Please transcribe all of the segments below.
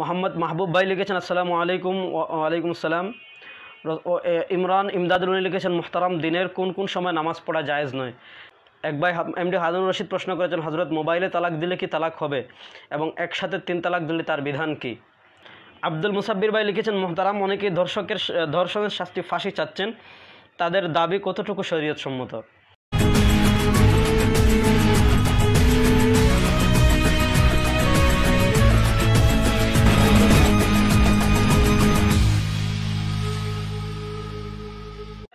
মোহাম্মদ মাহবুব ভাই লিখেছেন, আসসালামু আলাইকুম ওয়ালাইকুম আসসালাম। ইমরান ইমদাদুল লিখেছেন, মুহতারাম, দিনের কোন কোন সময় নামাজ পড়া জায়েজ নয়? এক ভাই এমডি হারুন রশিদ প্রশ্ন করেছেন হজরত মোবাইলে তালাক দিলে কি তালাক হবে? এবং একসাথে তিন তালাক দিলে তার বিধান কি? আব্দুল মুসাব্বির ভাই লিখেছেন, মোহতারাম, অনেকেই ধর্ষকের, ধর্ষণের শাস্তি ফাঁসি চাচ্ছেন। তাদের দাবি কতটুকু শরীয়ত সম্মত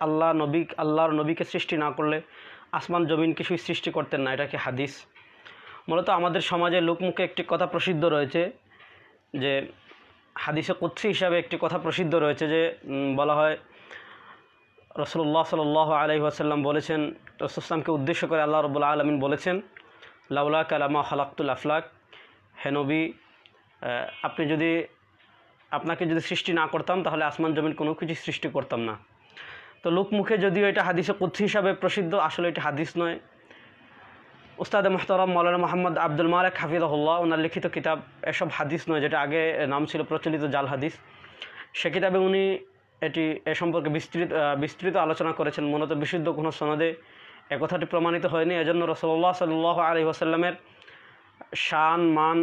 আল্লাহ নবী, আল্লাহর নবীকে সৃষ্টি না করলে আসমান জমিন কিছুই সৃষ্টি করতেন না, এটা কি হাদিস? মূলত আমাদের সমাজে লোকমুখে একটি কথা প্রসিদ্ধ রয়েছে যে, হাদিসে কুৎসি হিসাবে একটি কথা প্রসিদ্ধ রয়েছে যে বলা হয় রসুল্লাহ সাল আলহি আসাল্লাম বলেছেন রসুলামকে উদ্দেশ্য করে আল্লাহ রবুল্লা আলমিন বলেছেন লাউলা কালামা হালাক্তুল আফলাক। হে নবী আপনি যদি, আপনাকে যদি সৃষ্টি না করতাম তাহলে আসমান জমিন কোনো কিছু সৃষ্টি করতাম না। তো লোকমুখে যদিও এটা হাদিসে কুৎসি হিসাবে প্রসিদ্ধ, আসলে এটা হাদিস নয়। উস্তাদ মোহতরম মৌলানা মোহাম্মদ আব্দুল মালেক হাফিদুল্লাহ ওনার লিখিত কিতাব এসব হাদিস নয়, যেটা আগে নাম ছিল প্রচলিত জাল হাদিস। সে কিতাবে উনি এটি এ সম্পর্কে বিস্তৃত বিস্তৃত আলোচনা করেছেন, মূলত বিশুদ্ধ কোনো সনদে। এ কথাটি প্রমাণিত হয়নি, এজন্য রসল্লাহ সাল্লাহ আলী ওসাল্লামের শান, মান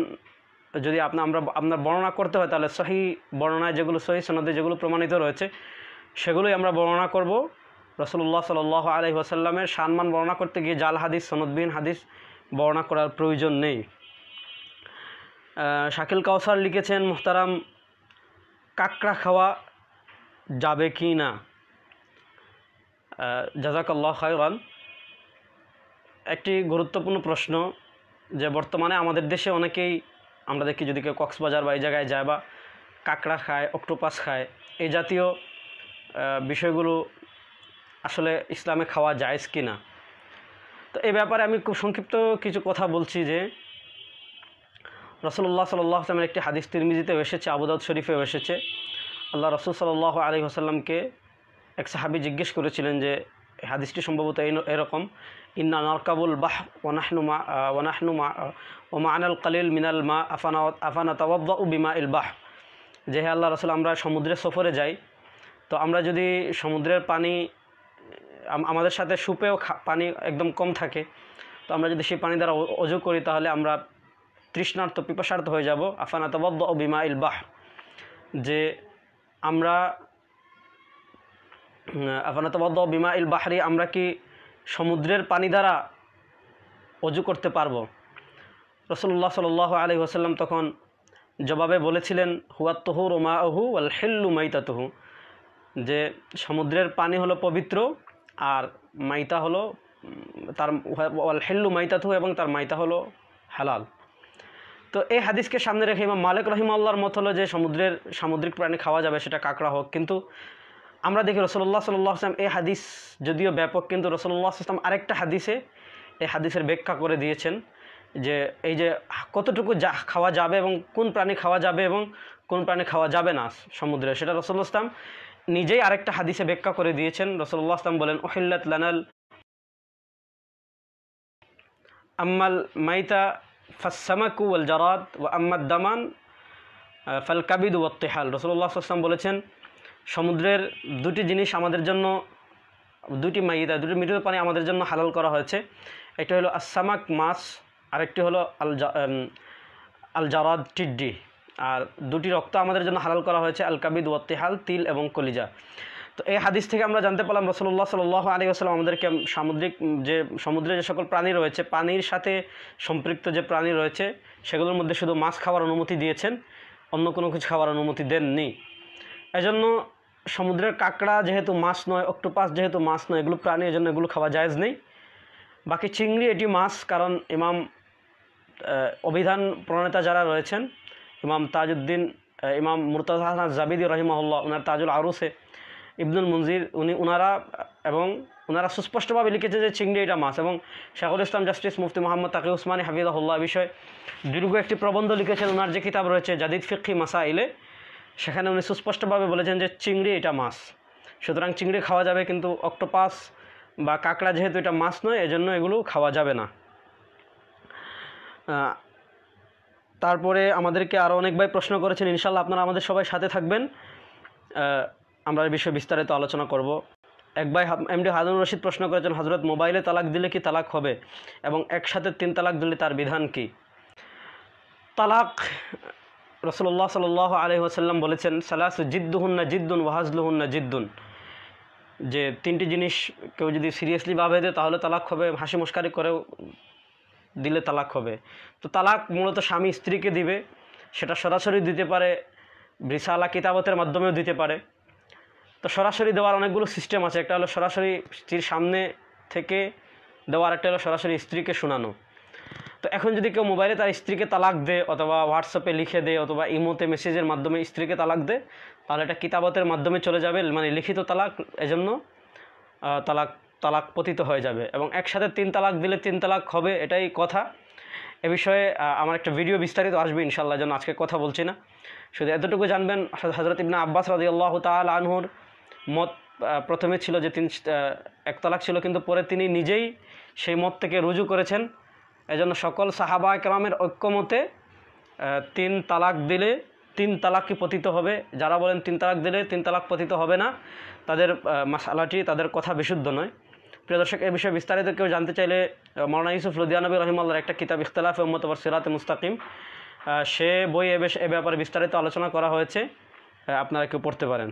যদি আপনার আমরা, আপনার বর্ণনা করতে হয়, তাহলে সহি বর্ণনায় যেগুলো সহি সনদে যেগুলো প্রমাণিত রয়েছে সেগুলোই আমরা বর্ণনা করব। রসুল্লাহ সাল আলহি ওসাল্লামের সম্মান বর্ণনা করতে গিয়ে জাল হাদিস সনদবিহীন হাদিস বর্ণনা করার প্রয়োজন নেই। শাকিল কাউসার লিখেছেন, মুহতারাম, কাকড়া খাওয়া যাবে কি না? জাজাকাল্লাহ খায়রান। একটি গুরুত্বপূর্ণ প্রশ্ন যে বর্তমানে আমাদের দেশে অনেকেই, আমরা দেখি যদি কেউ কক্সবাজার বা এই জায়গায় যায় বা কাঁকড়া খায়, অক্টোপাস খায়, এই জাতীয় বিষয়গুলো আসলে ইসলামে খাওয়া জায়েজ কি না তো এই ব্যাপারে আমি খুব সংক্ষিপ্ত কিছু কথা বলছি যে রসুল্লাহ সাল্লাহ আসলামের একটি হাদিস তিরমিজিতেও এসেছে আবুদাউদ শরীফেও এসেছে। আল্লাহ রসুল সাল্লাহ আলী আসাল্লামকে এক সাহাবি জিজ্ঞেস করেছিলেন যে হাদিসটি সম্ভবত এরকম ইন্না নরকাবুল বাহ ওনাহনু মা আহ, ওনাহনু মা ও মা আনাল কালিল মিনাল মা আফানা আফানা তাওয়াব্বা বিমা ইল বাহ যে আল্লাহ রসুল আমরা সমুদ্রে সফরে যাই তো আমরা যদি সমুদ্রের পানি আমাদের সাথে সুপেও পানি একদম কম থাকে, তো আমরা যদি সেই পানি দ্বারা অজু করি তাহলে আমরা তৃষ্ণার্ত পিপাসার্থ হয়ে যাব। আফানা তবদ্দ ও বিমা ইল বাহ যে আমরা আফানা তবদ্দ ও বিমা ইল বাহরি আমরা কি সমুদ্রের পানি দ্বারা অজু করতে পারব? রসুল্লাহ সাল আলী ওসাল্লাম তখন জবাবে বলেছিলেন হুয়াত্তহু ওমা আহু আল হেল্লু মাইতাতহু। যে সমুদ্রের পানি হলো পবিত্র আর মাইতা হলো তার হেল্লু মাইতাতহু এবং তার মাইতা হলো হালাল। তো এই হাদিসকে সামনে রেখে ইমাম মালিক রহিমাল্লাহর মত হলো যে সমুদ্রের সামুদ্রিক প্রাণী খাওয়া যাবে, সেটা কাঁকড়া হোক। কিন্তু আমরা দেখি রসল্লাহ সাল্লাহ আসলাম এই হাদিস যদিও ব্যাপক, কিন্তু রসল্লাহ আসলাম আরেকটা হাদিসে এই হাদিসের ব্যাখ্যা করে দিয়েছেন যে এই যে কতটুকু যা খাওয়া যাবে এবং কোন প্রাণী খাওয়া যাবে এবং কোন প্রাণী খাওয়া যাবে না সমুদ্রে, সেটা রসুল্লাহ আসলাম নিজেই আরেকটা হাদিসে ব্যাখ্যা করে দিয়েছেন। রসুল্লাহ আসলাম বলেন ওহিল্লাত লানাল আম্মাল মাইতা ফাসামাকু ওয়াল জারাদ ও আম্মাদ দামান ফাল কাবিদ ওয়াত্তেহাল। রসুল্লাহ আসলাম বলেছেন, সমুদ্রের দুটি জিনিস আমাদের জন্য, দুটি মাইদা দুটি মৃত পানি আমাদের জন্য হালাল করা হয়েছে। একটি হলো আসামাক মাছ, আরেকটি হলো আল আল জারাদ টিড্ডি। আর দুটি রক্ত আমাদের জন্য হালাল করা হয়েছে আল কাবিদ ওয়াত্তেহাল তিল এবং কলিজা। তো এই হাদিস থেকে আমরা জানতে পারলাম রসল্লাহ সাল আলী আসসালাম আমাদেরকে সামুদ্রিক যে, সমুদ্রে যে সকল প্রাণী রয়েছে, পানির সাথে সম্পৃক্ত যে প্রাণী রয়েছে, সেগুলোর মধ্যে শুধু মাছ খাওয়ার অনুমতি দিয়েছেন, অন্য কোনো কিছু খাওয়ার অনুমতি দেননি। এজন্য সমুদ্রের কাঁকড়া যেহেতু মাছ নয়, অক্টোপাস যেহেতু মাছ নয়, এগুলো প্রাণী, এজন্য এগুলো খাওয়া জায়েজ নেই। বাকি চিংড়ি এটি মাছ, কারণ ইমাম অভিধান প্রণেতা যারা রয়েছেন ইমাম তাজউদ্দিন ইমাম মুরতাজা হাসান জাবিদি রহিমাহুল্লাহ, ওনার তাজুল আরুসে, ইবনুল মঞ্জির উনি ওনারা এবং ওনারা সুস্পষ্টভাবে লিখেছে যে চিংড়ি এটা মাছ, এবং শেখুল ইসলাম জাস্টিস মুফতি মোহাম্মদ তাকি উসমানী হাফিজাহুল্লাহ বিষয়ে দীর্ঘ একটি প্রবন্ধ লিখেছেন। ওনার যে কিতাব রয়েছে জাদিদ ফিক্কি মাসাইলে, সেখানে উনি সুস্পষ্টভাবে বলেছেন যে চিংড়ি এটা মাছ। সুতরাং চিংড়ি খাওয়া যাবে কিন্তু অক্টোপাস বা কাঁকড়া যেহেতু এটা মাছ নয়, এজন্য এগুলো খাওয়া যাবে না। তারপরে আমাদেরকে আরও অনেক ভাই প্রশ্ন করেছেন ইনশাল্লাহ আপনারা আমাদের সবাই সাথে থাকবেন। আমরা বিষয়ে বিস্তারিত আলোচনা করব। এক ভাই এমডি হারুন রশিদ প্রশ্ন করেছেন হজরত মোবাইলে তালাক দিলে কি তালাক হবে? এবং একসাথে তিন তালাক দিলে তার বিধান কি? তালাক রসুল্লাহ সাল আলহি ওসাল্লাম বলেছেন, সালাসু জিদ্দুহুন্না জিদ্দুন ওয়াহাজলুহুন্না জিদ্দুন। যে তিনটি জিনিস কেউ যদি সিরিয়াসলি ভাবে দেয় তাহলে তালাক হবে, হাসি মুস্কারি করেও দিলে তালাক হবে। তো তালাক মূলত স্বামী স্ত্রীকে দিবে, সেটা সরাসরি দিতে পারে, রিসালা কিতাবতের মাধ্যমেও দিতে পারে। তো সরাসরি দেওয়ার অনেকগুলো সিস্টেম আছে, একটা হলো সরাসরি স্ত্রীর সামনে থেকে দেওয়ার, একটা হলো সরাসরি স্ত্রীকে শোনানো। তো এখন যদি কেউ মোবাইলে তার স্ত্রীকে তালাক দেয় অথবা হোয়াটসঅ্যাপে লিখে দেয় অথবা ইমোতে মেসেজের মাধ্যমে স্ত্রীকে তালাক দেয় তাহলে এটা কিতাবতের মাধ্যমে চলে যাবে মানে লিখিত তালাক, এজন্য তালাক তালাক পতিত হয়ে যাবে এবং একসাথে তিন তালাক দিলে তিন তালাক হবে এটাই কথা। এ বিষয়ে আমার একটা ভিডিও বিস্তারিত আসবে ইনশাল্লাহ যেন আজকে কথা বলছি না। শুধু এতটুকু জানবেন হজরত ইবনা আব্বাস রাজি আল্লাহ তাল আনহুর মত প্রথমে ছিল যে তিন এক তালাক ছিল কিন্তু পরে তিনি নিজেই সেই মত থেকে রুজু করেছেন। এজন্য সকল সাহাবা একরামের ঐক্যমতে তিন তালাক দিলে তিন তালাকই পতিত হবে। যারা বলেন তিন তালাক দিলে তিন তালাক পতিত হবে না তাদের আহ, মাসালাটি তাদের কথা বিশুদ্ধ নয়। প্রিয় দর্শক, এ বিষয়ে বিস্তারিত কেউ জানতে চাইলে মৌলানা ইউসুফ লুদিয়ানবী রহিমাল্লার একটা কিতাব ইখতলাফ উম্মতবর সিরাতে মুস্তাকিম। সে বই এ এ ব্যাপারে বিস্তারিত আলোচনা করা হয়েছে। আপনারা কেউ পড়তে পারেন।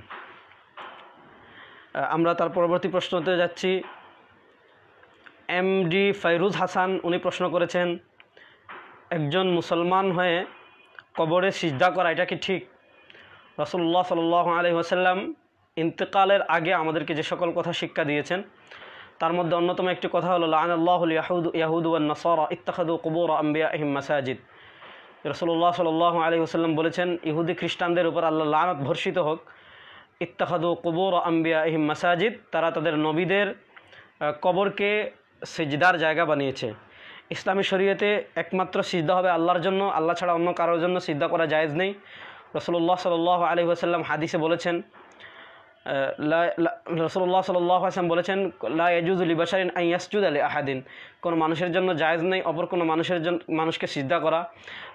আমরা তার পরবর্তী প্রশ্নতে যাচ্ছি। এম ডি ফাইরুজ হাসান, উনি প্রশ্ন করেছেন, একজন মুসলমান হয়ে কবরে সিজদা করা, এটা কি ঠিক? রসুল্লাহ সাল আলহি ওসাল্লাম ইন্তেকালের আগে আমাদেরকে যে সকল কথা শিক্ষা দিয়েছেন তার মধ্যে অন্যতম একটি কথা হলো আল্লাহ ইয়াহুদ ইয়াহুদ ওয়ান নসরা ইত্তাখাদু কবুর আম্বিয়া আহিম মাসাজিদ। রসুল্লাহ সাল আলহি ওসাল্লাম বলেছেন, ইহুদি খ্রিস্টানদের উপর আল্লাহ লানত ভর্ষিত হোক। ইত্তাখাদু কবুর আম্বিয়া ইহিম মাসাজিদ, তারা তাদের নবীদের কবরকে সিজদার জায়গা বানিয়েছে। ইসলামী শরীয়তে একমাত্র সিজদা হবে আল্লাহর জন্য, আল্লাহ ছাড়া অন্য কারোর জন্য সিজদা করা জায়েজ নেই। রসুল্লাহ সাল আলী আসাল্লাম হাদিসে বলেছেন রসুল্লাহ সাল্লাহ আসলাম বলেছেন, লা ইয়াজুজুল বাসারিন আই ইয়াসজুদ আলী আহাদিন কোনো মানুষের জন্য জায়েজ নেই, অপর কোনো মানুষের জন্য মানুষকে সিদ্ধা করা।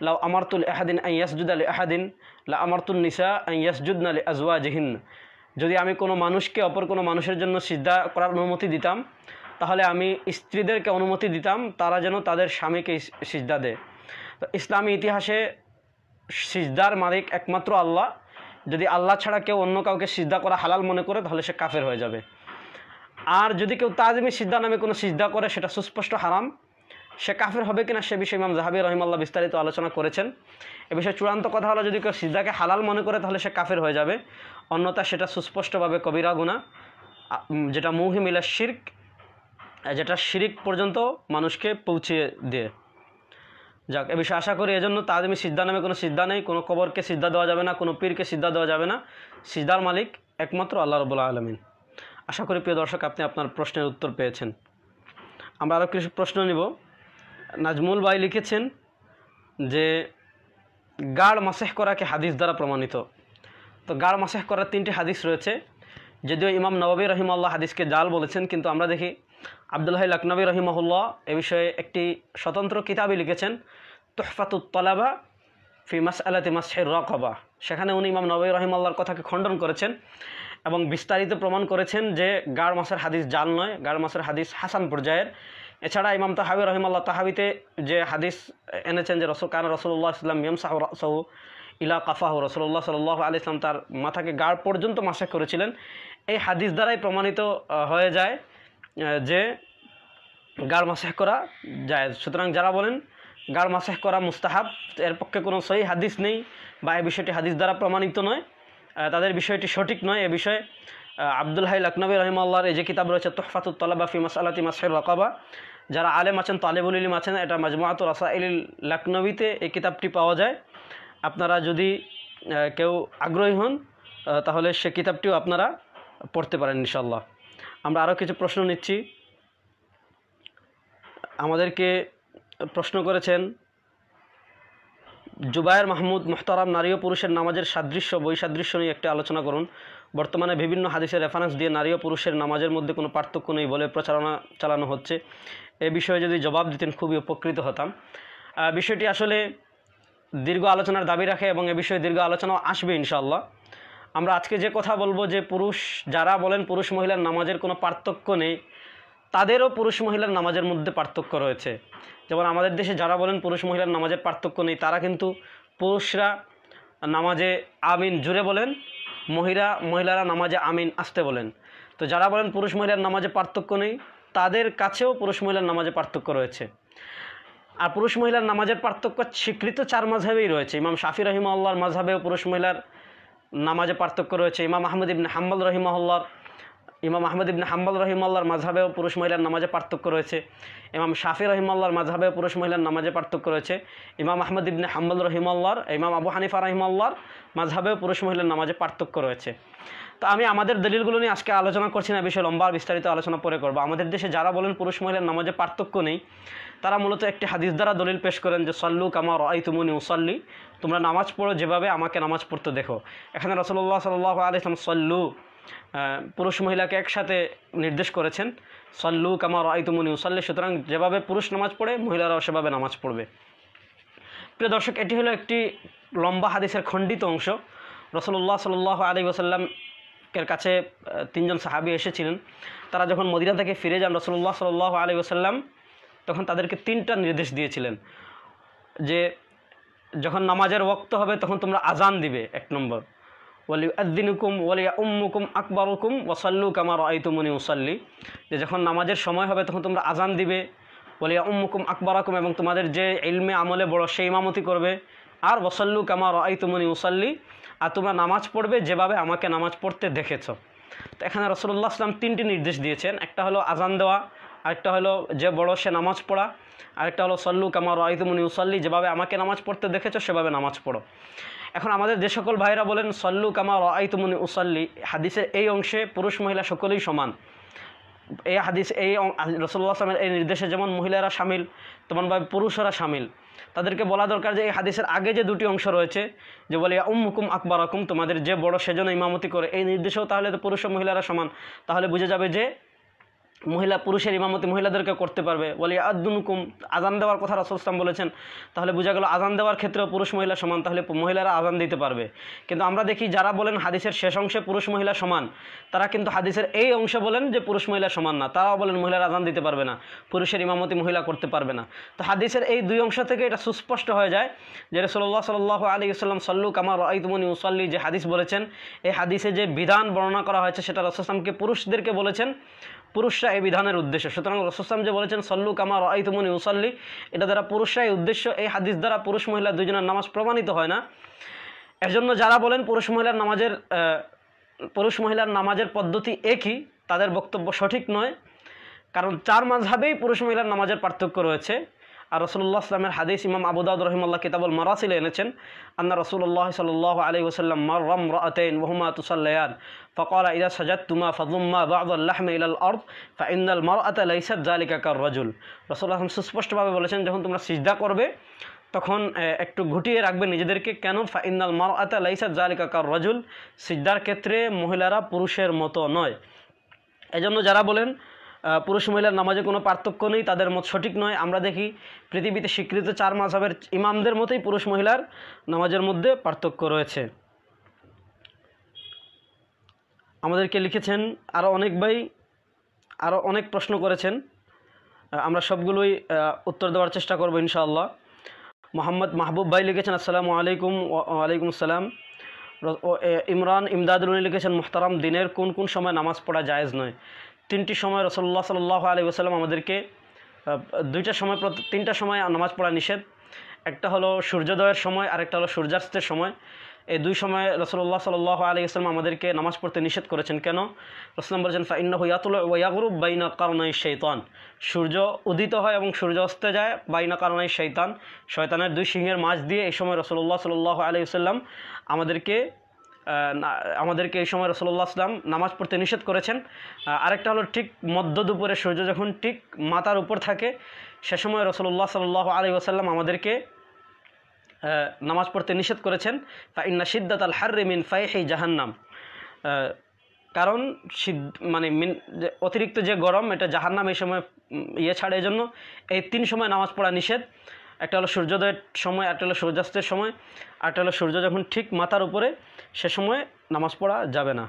লাউ আমারতুল আহাদিন আই ইয়াসজুদ আলী আহাদিন লা আমারতুল নিসা আই ইয়াসজুদ আলী আজওয়া জহিন যদি আমি কোনো মানুষকে অপর কোনো মানুষের জন্য সিদ্ধা করার অনুমতি দিতাম, তাহলে আমি স্ত্রীদেরকে অনুমতি দিতাম, তারা যেন তাদের স্বামীকে সিজদা দেয়। তো ইসলামী ইতিহাসে সিজদার মালিক একমাত্র আল্লাহ। যদি আল্লাহ ছাড়া কেউ অন্য কাউকে সিজদা করা হালাল মনে করে, তাহলে সে কাফের হয়ে যাবে। আর যদি কেউ তাজমি সিজদা নামে কোনো সিজদা করে, সেটা সুস্পষ্ট হারাম। সে কাফের হবে কিনা, সে বিষয়ে ইমাম জাহাবি রহিমাল্লাহ বিস্তারিত আলোচনা করেছেন। এ বিষয়ে চূড়ান্ত কথা হলো, যদি কেউ সিজদাকে হালাল মনে করে, তাহলে সে কাফের হয়ে যাবে। অন্যথা সেটা সুস্পষ্টভাবে কবিরা গুণা যেটা মৌহিমিলা শির্ক যেটা শিরিক পর্যন্ত মানুষকে পৌঁছিয়ে দিয়ে। যাক, এ বিষয়ে আশা করি এজন্য তাজমি সিদ্ধা নামে কোনো সিদ্ধা নেই, কোনো কবরকে সিদ্ধা দেওয়া যাবে না, কোনো পীরকে সিদ্ধা দেওয়া যাবে না। সিদ্ধার মালিক একমাত্র আল্লাহ রবুল্লা আলমিন। আশা করি প্রিয় দর্শক, আপনি আপনার প্রশ্নের উত্তর পেয়েছেন। আমরা আরও কিছু প্রশ্ন নিব। নাজমুল ভাই লিখেছেন যে গাড় মাসেহ করাকে হাদিস দ্বারা প্রমাণিত। তো গাড় মাসেহ করার তিনটি হাদিস রয়েছে। যদিও ইমাম নবাবী রহিমাল্লাহ হাদিসকে জাল বলেছেন, কিন্তু আমরা দেখি আবদুল্লাহ লকনবী রহিমাহুল্লাহ এ বিষয়ে একটি স্বতন্ত্র কিতাবই লিখেছেন, তোহফাতুত তলাবা ফি মাস আলাতি মাসহের রকবা। সেখানে উনি ইমাম নবাবী রহিমাল্লাহর কথাকে খণ্ডন করেছেন এবং বিস্তারিত প্রমাণ করেছেন যে গাড় মাসের হাদিস জাল নয় গাড় মাসের হাদিস হাসান পর্যায়ের। এছাড়া ইমাম তাহাবি রহিমাল্লাহ তাহাবিতে যে হাদিস এনেছেন যে রসুল কান রসুল্লাহ ইসলাম ইয়ম সাহু ইলা কাফাহু রসুল্লাহ সাল্লাহ আলি ইসলাম তার মাথাকে গাঢ় পর্যন্ত মাসে করেছিলেন। এই হাদিস দ্বারাই প্রমাণিত হয়ে যায় যে গাড় মাসেহ করা যায় সুতরাং যারা বলেন গাড় মাসেহ করা মুস্তাহাব, এর পক্ষে কোনো সহি হাদিস নেই বা এই বিষয়টি হাদিস দ্বারা প্রমাণিত নয়। তাদের বিষয়টি সঠিক নয়। এ বিষয়ে আব্দুল হাই লকনবী রহিমাল্লাহর এই যে কিতাব রয়েছে, তোহফাতুত তলাবা ফি মাসালাতি মাসহের রকাবা, যারা আলেম আছেন, তালেবুল ইলিম আছেন, এটা মাজমুআত রাসাইল লকনবীতে এই কিতাবটি পাওয়া যায়। আপনারা যদি কেউ আগ্রহী হন তাহলে সে কিতাবটিও আপনারা পড়তে পারেন ইনশাল্লাহ আমরা আরও কিছু প্রশ্ন নিচ্ছি। আমাদেরকে প্রশ্ন করেছেন, জুবায়ের মাহমুদ মোহতারাম নারী ও পুরুষের নামাজের সাদৃশ্য, বৈসাদৃশ্য নিয়ে একটি আলোচনা করুন। বর্তমানে বিভিন্ন হাদিসের রেফারেন্স দিয়ে নারী ও পুরুষের নামাজের মধ্যে কোনো পার্থক্য নেই বলে প্রচারণা চালানো হচ্ছে। এ বিষয়ে যদি জবাব দিতেন, খুবই উপকৃত হতাম। বিষয়টি আসলে দীর্ঘ আলোচনার দাবি রাখে এবং এ বিষয়ে দীর্ঘ আলোচনাও আসবে ইনশাল্লাহ আমরা আজকে যে কথা বলব যে পুরুষ, যারা বলেন পুরুষ মহিলার নামাজের কোনো পার্থক্য নেই, তাদেরও পুরুষ মহিলার নামাজের মধ্যে পার্থক্য রয়েছে। যেমন আমাদের দেশে যারা বলেন পুরুষ মহিলার নামাজের পার্থক্য নেই, তারা কিন্তু পুরুষরা নামাজে আমিন জুড়ে বলেন, মহিলা, মহিলারা নামাজে আমিন আসতে বলেন। তো যারা বলেন পুরুষ মহিলার নামাজে পার্থক্য নেই, তাদের কাছেও পুরুষ মহিলার নামাজে পার্থক্য রয়েছে। আর পুরুষ মহিলার নামাজের পার্থক্য স্বীকৃত চার মাঝহেই রয়েছে। ইমাম শাফি রহিমাল্লাহর মাঝহাবেও পুরুষ মহিলার নামাজে পার্থক্য রয়েছে। ইমাম আহমদ ইবনে হাম্বাল রহিমহল্লার ইমাম আহমদ ইবনে হাম্বাল রহিমাল্লার মাঝাবেও পুরুষ মহিলার নামাজে পার্থক্য রয়েছে। ইমাম শাফি রহিমাল্লার মাঝাবেও পুরুষ মহিলার নামাজে পার্থক্য রয়েছে। ইমাম আহমদ ইবনে হাম্বাল রহিমাল্লার ইমাম আবু হানিফা রহিমাল্লার মাঝহাবেও পুরুষ মহিলার নামাজে পার্থক্য রয়েছে। তো আমি আমাদের দলিলগুলো নিয়ে আজকে আলোচনা করছি না বিষয়ে লম্বা বিস্তারিত আলোচনা পরে করব। আমাদের দেশে যারা বলেন পুরুষ মহিলার নামাজে পার্থক্য নেই, তারা মূলত একটি হাদিস দ্বারা দলিল পেশ করেন যে, সল্লু কামার আই তুমুনি উসল্লি তোমরা নামাজ পড়ো যেভাবে আমাকে নামাজ পড়তে দেখো। এখানে রসল্লাহ সাল্লাহ আলিয়াম সল্লু পুরুষ মহিলাকে একসাথে নির্দেশ করেছেন, সল্লু কামার আই তুমুনি উসল্লি সুতরাং যেভাবে পুরুষ নামাজ পড়ে, মহিলারাও সেভাবে নামাজ পড়বে। প্রিয় দর্শক, এটি হলো একটি লম্বা হাদিসের খণ্ডিত অংশ। রসল্লাহ সাল্লাহ আলী ওসাল্লামের কাছে তিনজন সাহাবি এসেছিলেন। তারা যখন মদিনা থেকে ফিরে যান রসল্লাহ সাল্লাহ আলী ওসাল্লাম তখন তাদেরকে তিনটা নির্দেশ দিয়েছিলেন যে যখন নামাজের ওক্ত হবে তখন তোমরা আজান দিবে, এক নম্বর। ওয়ালি আদ্দিনুকুম ওয়ালিয়া উম্মুকুম আকবরুকুম ওয়াসাল্লু কামার আইতুমনি উসাল্লি। যে যখন নামাজের সময় হবে তখন তোমরা আজান দিবে ওয়ালিয়া উম্মুকুম আকবরাকুম এবং তোমাদের যে ইলমে আমলে বড় সেই ইমামতি করবে। আর ওয়াসাল্লু কামার আইতুমনি উসাল্লি আর তোমরা নামাজ পড়বে যেভাবে আমাকে নামাজ পড়তে দেখেছ। তো এখানে রসুল্লাহ আসলাম তিনটি নির্দেশ দিয়েছেন। একটা হলো আজান দেওয়া, আরেকটা হলো যে বড় সে নামাজ পড়া, আরেকটা হলো সল্লু কামার আইতুমনি উসাল্লি যেভাবে আমাকে নামাজ পড়তে দেখেছ, সেভাবে নামাজ পড়ো। এখন আমাদের যে সকল ভাইরা বলেন, সল্লু কামার আইতুমনি উসাল্লি হাদিসের এই অংশে পুরুষ মহিলা সকলেই সমান। এই হাদিস, এই রসল্লাহ আসলামের এই নির্দেশে যেমন মহিলারা সামিল, তেমনভাবে পুরুষরা সামিল। তাদেরকে বলা দরকার যে এই হাদিসের আগে যে দুটি অংশ রয়েছে, যে বলে উম হুকুম আকবর হুকুম তোমাদের যে বড় সেজন্য ইমামতি করে, এই নির্দেশেও তাহলে তো পুরুষ ও মহিলারা সমান। তাহলে বুঝে যাবে যে মহিলা পুরুষের ইমামতি মহিলাদেরকে করতে পারবে। বলি আদুনুকুম আজান দেওয়ার কথা রাসুলস্লাম বলেছেন। তাহলে বোঝা গেল আজান দেওয়ার ক্ষেত্রেও পুরুষ মহিলা সমান, তাহলে মহিলারা আজান দিতে পারবে। কিন্তু আমরা দেখি যারা বলেন হাদিসের শেষ অংশে পুরুষ মহিলা সমান, তারা কিন্তু হাদিসের এই অংশে বলেন যে পুরুষ মহিলা সমান না, তারাও বলেন মহিলারা আজান দিতে পারবে না, পুরুষের ইমামতি মহিলা করতে পারবে না। তো হাদিসের এই দুই অংশ থেকে এটা সুস্পষ্ট হয়ে যায় যে রসল্লাহ সাল্লাহ আলী সাল্লাম সল্লু কামার আইতুমনি উসাল্লি যে হাদিস বলেছেন, এই হাদিসে যে বিধান বর্ণনা করা হয়েছে সেটা রসুলামকে পুরুষদেরকে বলেছেন। পুরুষরা এই বিধানের উদ্দেশ্য। সুতরাং রসুসলাম যে বলেছেন, সল্লু কামার আইতুমনি উসাল্লি এটা দ্বারা পুরুষরা এই উদ্দেশ্য, এই হাদিস দ্বারা পুরুষ মহিলা দুজনের নামাজ প্রমাণিত হয় না। এর জন্য যারা বলেন পুরুষ মহিলার নামাজের পুরুষ মহিলার নামাজের পদ্ধতি একই, তাদের বক্তব্য সঠিক নয়। কারণ চার মাঝহাবেই পুরুষ মহিলার নামাজের পার্থক্য রয়েছে। আর রসুল্লাহ ইসলামের হাদিস ইমাম আবুদাউদ রহিমুল্লাহ কিতাবুল মারাসিল এনেছেন, আন্না রসুল্লাহ সাল আলী ওসাল্লাম মরম রতেন মোহাম্মদ তুসাল্লায়ান। ফকর ইদা সাজাদ তুমা ফজুম্মা বাবুল্লাহমে ইলাল ফা ফাইনাল মর আতা লাইসাদ জালিকাকার রজুল। রসুল্লাহ সুস্পষ্টভাবে বলেছেন, যখন তোমরা সিজদা করবে, তখন একটু ঘুটিয়ে রাখবে নিজেদেরকে। কেন? ফাইনাল মর আতা লাইসাদ জালিকাকার রজুল? সিজদার ক্ষেত্রে মহিলারা পুরুষের মতো নয়। এজন্য যারা বলেন পুরুষ মহিলার নামাজে কোনো পার্থক্য নেই, তাদের মত সঠিক নয়। আমরা দেখি পৃথিবীতে স্বীকৃত চার মাঝহের ইমামদের মতোই পুরুষ মহিলার নামাজের মধ্যে পার্থক্য রয়েছে। আমাদেরকে লিখেছেন আরও অনেক ভাই আরও অনেক প্রশ্ন করেছেন। আমরা সবগুলোই উত্তর দেওয়ার চেষ্টা করব ইনশাআল্লাহ। মোহাম্মদ মাহবুব ভাই লিখেছেন, আসসালামু আলাইকুম ওয়ালাইকুম আসসালাম। ইমরান ইমদাদুল লিখেছেন, মুহতারাম দিনের কোন কোন সময় নামাজ পড়া জায়েজ নয়? তিনটি সময় রসল্লাহ সাল্লাহ আলী ওসাল্লাম আমাদেরকে দুইটা সময় তিনটা সময় নামাজ পড়া নিষেধ। একটা হলো সূর্যোদয়ের সময়, আরেকটা হলো সূর্যাস্তের সময়। এই দুই সময় রসল্লাহ সাল্লাহ আলী ইসলাম আমাদেরকে নামাজ পড়তে নিষেধ করেছেন। কেন? রসলাম বলেছেন ফাইন্না হুয়াতুল ওয়াগুরুব বাইনা কারণাই শৈতান সূর্য উদিত হয় এবং সূর্য অস্তে যায় বাইনা কারণাই শৈতান শয়তানের দুই সিংহের মাঝ দিয়ে এই সময় রসল্লাহ সাল্লাহ আলী সাল্লাম আমাদেরকে আমাদেরকে এই সময় রসল্লাহ আসলাম নামাজ পড়তে নিষেধ করেছেন। আরেকটা হলো ঠিক মধ্য দুপুরে সূর্য যখন ঠিক মাতার উপর থাকে, সে সময় রসল্লাহ সাল্লাহ আলী ওসাল্লাম আমাদেরকে নামাজ পড়তে নিষেধ করেছেন। ফা ইন্না সিদ্দাত আল হার্রে মিন ফাইহি জাহান্নাম। কারণ মানে অতিরিক্ত যে গরম, এটা জাহান্নাম এই সময় ইয়ে ছাড়ে জন্য এই তিন সময় নামাজ পড়া নিষেধ। একটা হলো সূর্যোদয়ের সময়, একটা হলো সূর্যাস্তের সময় আরেকটা হলো সূর্য যখন ঠিক মাথার উপরে, সে সময় নামাজ পড়া যাবে না।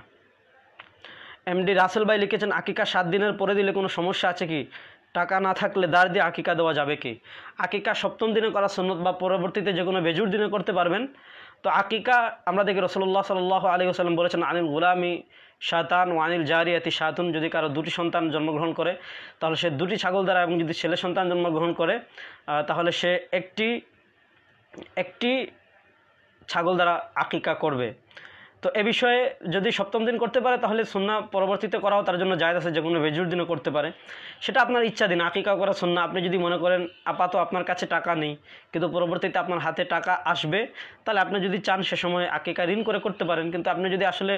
এমডি রাসেল ভাই লিখেছেন, আকিকা সাত দিনের পরে দিলে কোনো সমস্যা আছে কি? টাকা না থাকলে দাঁড় দিয়ে আকিকা দেওয়া যাবে কি? আকিকা সপ্তম দিনে করা সন্ন্যত বা পরবর্তীতে যে কোনো বেজুর দিনে করতে পারবেন। তো আকিকা, আমরা দেখি রসল্লাহ সাল্লাহ আলী আসাল্লাম বলেছেন, আনিল গুলামি শাতান ও আনিল জারিয়াতি শাতুন যদি কারও দুটি সন্তান জন্মগ্রহণ করে, তাহলে সে দুটি ছাগল দ্বারা এবং যদি ছেলে সন্তান জন্মগ্রহণ করে তাহলে সে একটি একটি ছাগল দ্বারা আকিকা করবে। তো এ বিষয়ে যদি সপ্তম দিন করতে পারে, তাহলে সুন্না পরবর্তীতে করাও তার জন্য জায়দ আছে, যে কোনো বেজুর দিনও করতে পারে। সেটা আপনার ইচ্ছা দিন আকিকা করা সুন্না আপনি যদি মনে করেন, আপাতত আপনার কাছে টাকা নেই, কিন্তু পরবর্তীতে আপনার হাতে টাকা আসবে, তাহলে আপনি যদি চান সে সময় আকিকা ঋণ করে করতে পারেন, কিন্তু আপনি যদি আসলে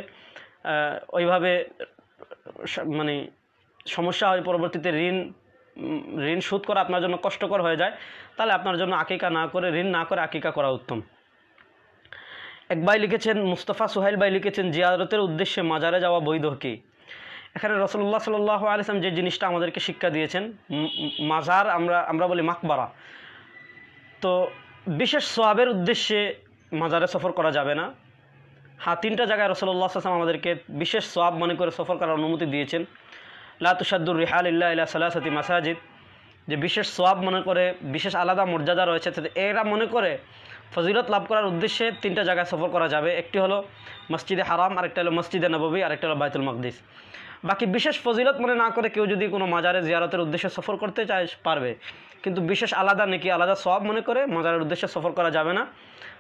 ওইভাবে মানে সমস্যা হয় পরবর্তীতে ঋণ ঋণ শোধ করা আপনার জন্য কষ্টকর হয়ে যায়, তাহলে আপনার জন্য আকিকা না করে, ঋণ না করে আকিকা করা উত্তম। এক ভাই লিখেছেন মুস্তফা সোহেল ভাই লিখেছেন, জিয়ারতের উদ্দেশ্যে মাজারে যাওয়া বৈধ কি? এখানে রসল্লাহ সাল্লাহ আলিয়াম যে জিনিসটা আমাদেরকে শিক্ষা দিয়েছেন মাজার আমরা আমরা বলি মাকবারা। তো বিশেষ সোয়াবের উদ্দেশ্যে মাজারে সফর করা যাবে না। হ্যাঁ তিনটা জায়গায় রসল্লাহ আসলাম আমাদেরকে বিশেষ সোয়াব মনে করে সফর করার অনুমতি দিয়েছেন। লাতুসাদুর রিহাল ইল্লা ইলা সালাসাতি মাসাজিদ, যে বিশেষ সোয়াব মনে করে, বিশেষ আলাদা মর্যাদা রয়েছে। এরা মনে করে ফজিলত লাভ করার উদ্দেশ্যে তিনটা জায়গায় সফর করা যাবে। একটি হলো মসজিদে হারাম, আরেকটা হলো মসজিদে নববী, আরেকটা হলো বাইতুল মকদিস। বাকি বিশেষ ফজিলত মনে না করে কেউ যদি কোনো মাজারে জিয়ারতের উদ্দেশ্যে সফর করতে চায়, পারবে। কিন্তু বিশেষ আলাদা নাকি আলাদা সব মনে করে মাজারের উদ্দেশ্যে সফর করা যাবে না।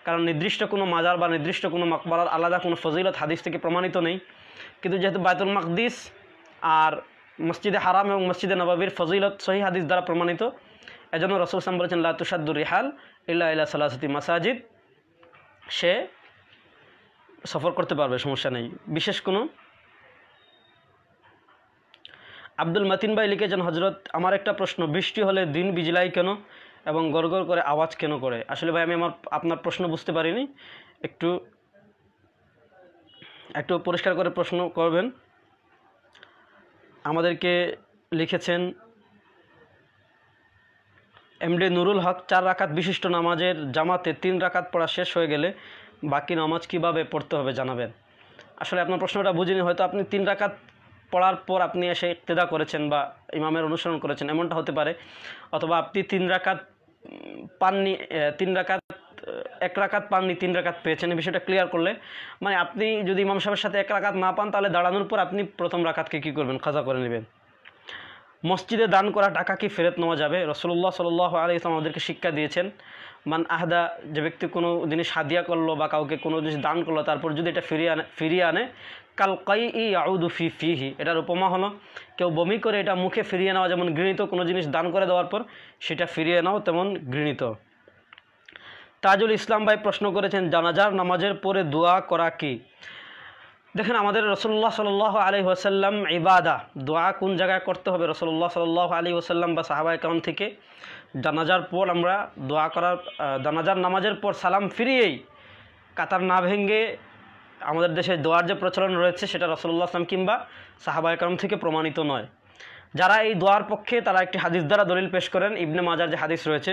কারণ নির্দিষ্ট কোনো মাজার বা নির্দিষ্ট কোনো মকবরার আলাদা কোনো ফজিলত হাদিস থেকে প্রমাণিত নেই। কিন্তু যেহেতু বাইতুল মকদিস আর মসজিদে হারাম এবং মসজিদে নবাবির ফজিলত সহি হাদিস দ্বারা প্রমাণিত এজন্য রসুল সাম বলেছেন লাতুসাদুর রিহাল ইল্লা ইল্লা সালাসতি মাসাজিদ। সে সফর করতে পারবে, সমস্যা নেই। বিশেষ কোনো? আব্দুল মাতিন ভাই লিখেছেন হজরত আমার একটা প্রশ্ন, বৃষ্টি হলে দিন বিজলাই কেন এবং গড়গড় করে আওয়াজ কেন করে? আসলে ভাই, আমি আমার, আপনার প্রশ্ন বুঝতে পারিনি। একটু একটু পরিষ্কার করে প্রশ্ন করবেন। আমাদেরকে লিখেছেন এমডি নুরুল হক চার রাকাত বিশিষ্ট নামাজের জামাতে তিন রাকাত পড়া শেষ হয়ে গেলে বাকি নামাজ কীভাবে পড়তে হবে জানাবেন। আসলে আপনার প্রশ্নটা বুঝিনি, হয়তো আপনি তিন রাকাত পড়ার পর আপনি এসে ইক্তেদা করেছেন বা ইমামের অনুসরণ করেছেন, এমনটা হতে পারে। অথবা আপনি তিন রাকাত পাননি তিন রাকাত এক রাকাত পাননি, তিন রাকাত পেয়েছেন, এই বিষয়টা ক্লিয়ার করলে। মানে আপনি যদি ইমাম সাহেবের সাথে এক রাকাত না পান, তাহলে দাঁড়ানোর পর আপনি প্রথম রাকাতকে কী করবেন? খাজা করে নেবেন। মসজিদে দান করা টাকা কি ফেরত নেওয়া যাবে? রসুল্লাহ সাল আলী ইসলাম আমাদেরকে শিক্ষা দিয়েছেন, মান আহদা, যে ব্যক্তি কোনো জিনিস হাদিয়া করল বা কাউকে কোনো জিনিস দান করল, তারপর যদি এটা ফিরিয়ে আনে ফিরিয়ে আনে, কাল কাই ই আউদু ফি, ফিহি। এটার উপমা হলো, কেউ বমি করে এটা মুখে ফিরিয়ে নেওয়া, যেমন ঘৃণিত কোনো জিনিস দান করে দেওয়ার পর, সেটা ফিরিয়ে নাও তেমন ঘৃণিত। তাজুল ইসলাম ভাই প্রশ্ন করেছেন, জানাজার নামাজের পরে দোয়া করা কি? দেখেন আমাদের রসল্লাহ সাল আলী ওসাল্লাম ইবাদা, দোয়া কোন জায়গায় করতে হবে? রসল্লাহ সাল আলী ওসাল্লাম বা সাহাবাই কালাম থেকে জানাজার পর আমরা দোয়া করার জানাজার নামাজের পর সালাম ফিরিয়েই কাতার না ভেঙ্গে আমাদের দেশে দোয়ার যে প্রচলন রয়েছে সেটা রসল্লাহ আসলাম কিংবা সাহাবাই কালাম থেকে প্রমাণিত নয়। যারা এই দোয়ার পক্ষে তারা একটি হাদিস দ্বারা দলিল পেশ করেন, ইবনে মাজার যে হাদিস রয়েছে,